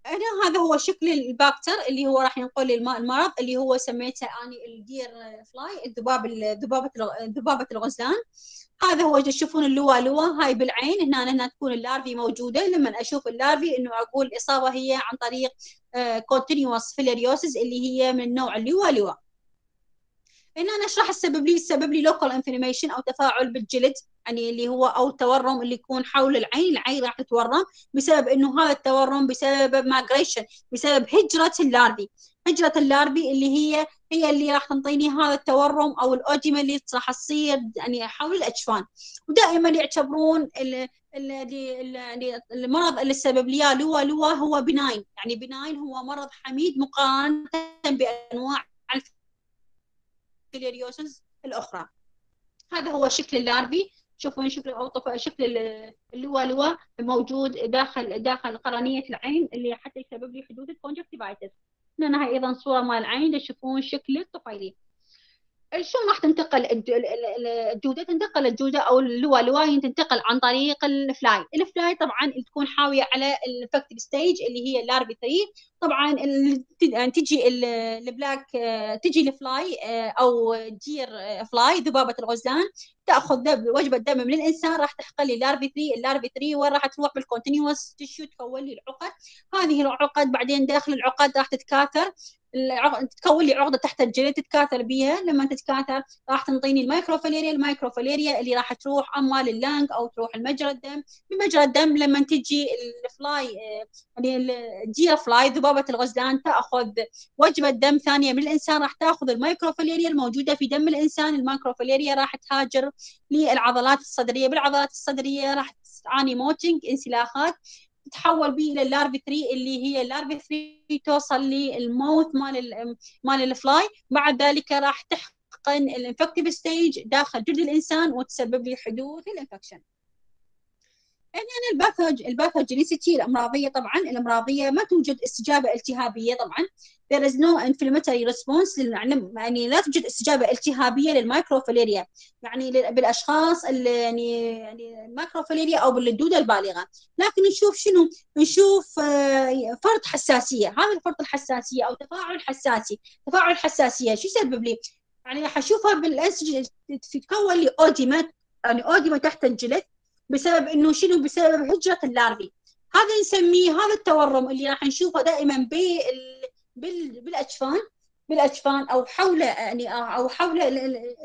هنا هذا هو شكل ال vector اللي هو راح ينقل لي المرض اللي هو سميته أني ال deer fly الذباب ذبابة ذبابة الغزلان. هذا هو تشوفون ال Loa loa هاي بالعين هنا هنا تكون ال larvae موجودة. لما أشوف ال larvae إنه أقول الاصابه هي عن طريق cutaneous filariasis اللي هي من نوع ال Loa loa هنا نشرح السبب لي السبب لي local inflammation أو تفاعل بالجلد يعني اللي هو أو التورم اللي يكون حول العين العين راح تتورم بسبب إنه هذا التورم بسبب migration بسبب هجرة ال larvae. هجرة ال larvae اللي هي هي اللي راح تنطيني هذا التورم أو ال edema اللي راح تصير يعني حول الاجفان ودائما يعتبرون ال المرض اللي السبب ليه Loa loa هو benign. يعني benign هو مرض حميد مقارنة بأنواع ال filariasis الأخرى. هذا هو شكل ال larvae. شوفون شكل أو شكل ال Loa loa موجود داخل داخل قرنية العين اللي حتى يسبب لي حدوث ال conjunctivitis هنا هاي أيضا صورة مال العين تشوفون شكل الطفيلي شلون راح تنتقل الجودة؟ تنتقل الجودة أو ال Loa loa تنتقل عن طريق ال fly ال fly طبعا تكون حاوية على ال infective stage اللي هي ال larvae 3 طبعا يعني تجي ال black تجي ال fly أو deer fly ذبابة الغزلان. تأخذ وجبة دم من الإنسان راح تحقن لي larvae 3 ال larvae 3 وين راح تروح؟ بال cutaneous tissue تكون لي العقد هذه العقد بعدين داخل العقد راح تتكاثر. تكون لي عقده تحت الجلد تتكاثر بيها. لما تتكاثر راح تنطيني ال microfilaria ال microfilaria اللي راح تروح اما لل lung أو تروح المجرى الدم. بمجرى الدم لما تجي ال fly يعني ال deer fly ذبابة الغزلان تأخذ وجبة دم ثانية من الإنسان راح تأخذ ال microfilaria الموجودة في دم الإنسان. ال microfilaria راح تهاجر للعضلات الصدرية. بالعضلات الصدرية راح تعاني molting انسلاخات. تتحول به إلى ال larvae 3 اللي هي ال larvae 3 توصل للموت مال مال ال fly بعد ذلك راح تحقن ال infective stage داخل جلد الإنسان وتسبب لي حدوث ال infection يعني ال pathoge ال pathogenicity الأمراضية طبعا الأمراضية ما توجد استجابة التهابية طبعا. There is no inflammatory response يعني لا توجد استجابة التهابية لل microfilaria. يعني بالأشخاص اللي يعني يعني ال microfilaria أو بالدودة البالغة. لكن نشوف شنو؟ نشوف فرط حساسية. هذا الفرط الحساسية أو تفاعل حساسي. تفاعل حساسية. شو يسبب لي؟ يعني راح أشوفها بالانسج تتكون لي edema يعني edema تحت الجلد. بسبب إنه شنو؟ بسبب هجره ال larvae. هذا نسميه هذا التورم اللي راح نشوفه دائما بال بالأجفان بالأجفان أو حول يعني أو حول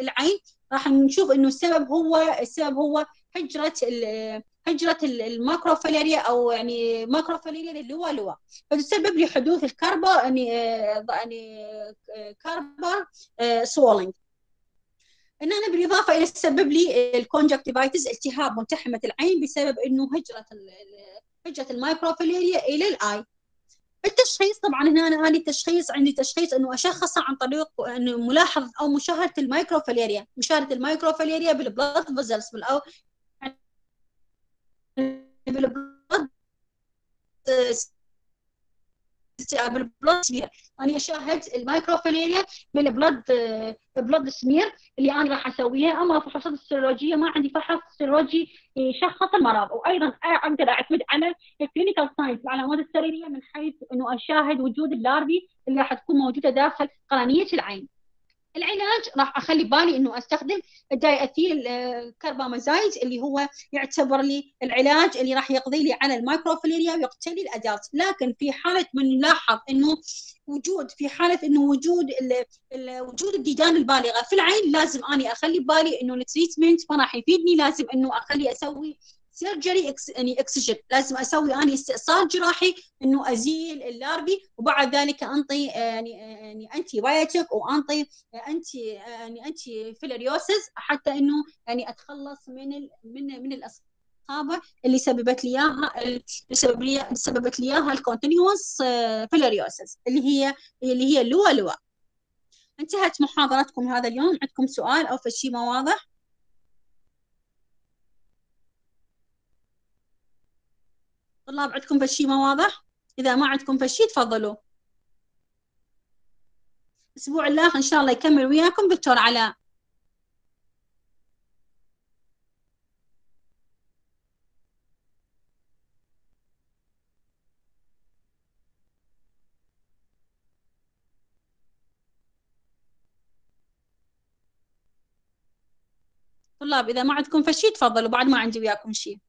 العين راح نشوف إنه السبب هو السبب هو هجره هجرة ال microfilaria أو يعني microfilaria اللي هو Loa. فتسبب لي حدوث ال Calabar يعني يعني Calabar swelling إن أنا بالإضافة إلى تسبب لي ال conjunctivitis التهاب ملتحمه العين بسبب إنه هجرة هجرة ال microfilaria إلى ال eye. التشخيص طبعا هنا أنا عندي تشخيص عندي تشخيص إنه أشخصه عن طريق إنه ملاحظه أو مشاهدة ال microfilaria مشاهدة ال microfilaria بال blood vessels بالاو بال blood بال blood smear أنا اشاهد ال microfilaria بال blood blood smear اللي أنا راح أسويها. أما الفحوصات السيرولوجيه ما عندي فحص سيرولوجي يشخص المرض. وأيضا أقدر أعتمد على ال clinical signs العلامات السريرية من حيث إنه أشاهد وجود ال larvae اللي راح تكون موجودة داخل قرنيه العين. العلاج راح أخلي بالي إنه أستخدم ال diethylcarbamazine اللي هو يعتبر لي العلاج اللي راح يقضي لي على ال microfilaria ويقتل لي لكن في حالة من نلاحظ إنه وجود في حالة إنه وجود وجود الديدان البالغة في العين لازم أني أخلي بالي إنه ال treatment ما راح يفيدني لازم إنه أخلي أسوي surgery يعني excision لازم أسوي اني استئصال جراحي إنه أزيل ال larvae وبعد ذلك أنطي يعني يعني antibiotic وانطي anti يعني anti filariasis حتى إنه يعني أتخلص من ال من من الإصابة اللي سببت لي إياها اللي سبب لي سببت لي إياها ال cutaneous filariasis اللي هي اللي هي ال Loa loa انتهت محاضرتكم هذا اليوم. عندكم سؤال أو شيء ما واضح؟ طلاب عندكم فشي ما واضح؟ إذا ما عندكم فشي تفضلوا. الأسبوع الآخر إن شاء الله يكمل وياكم. دكتور علاء. طلاب إذا ما عندكم فشي تفضلوا. بعد ما عندي وياكم شيء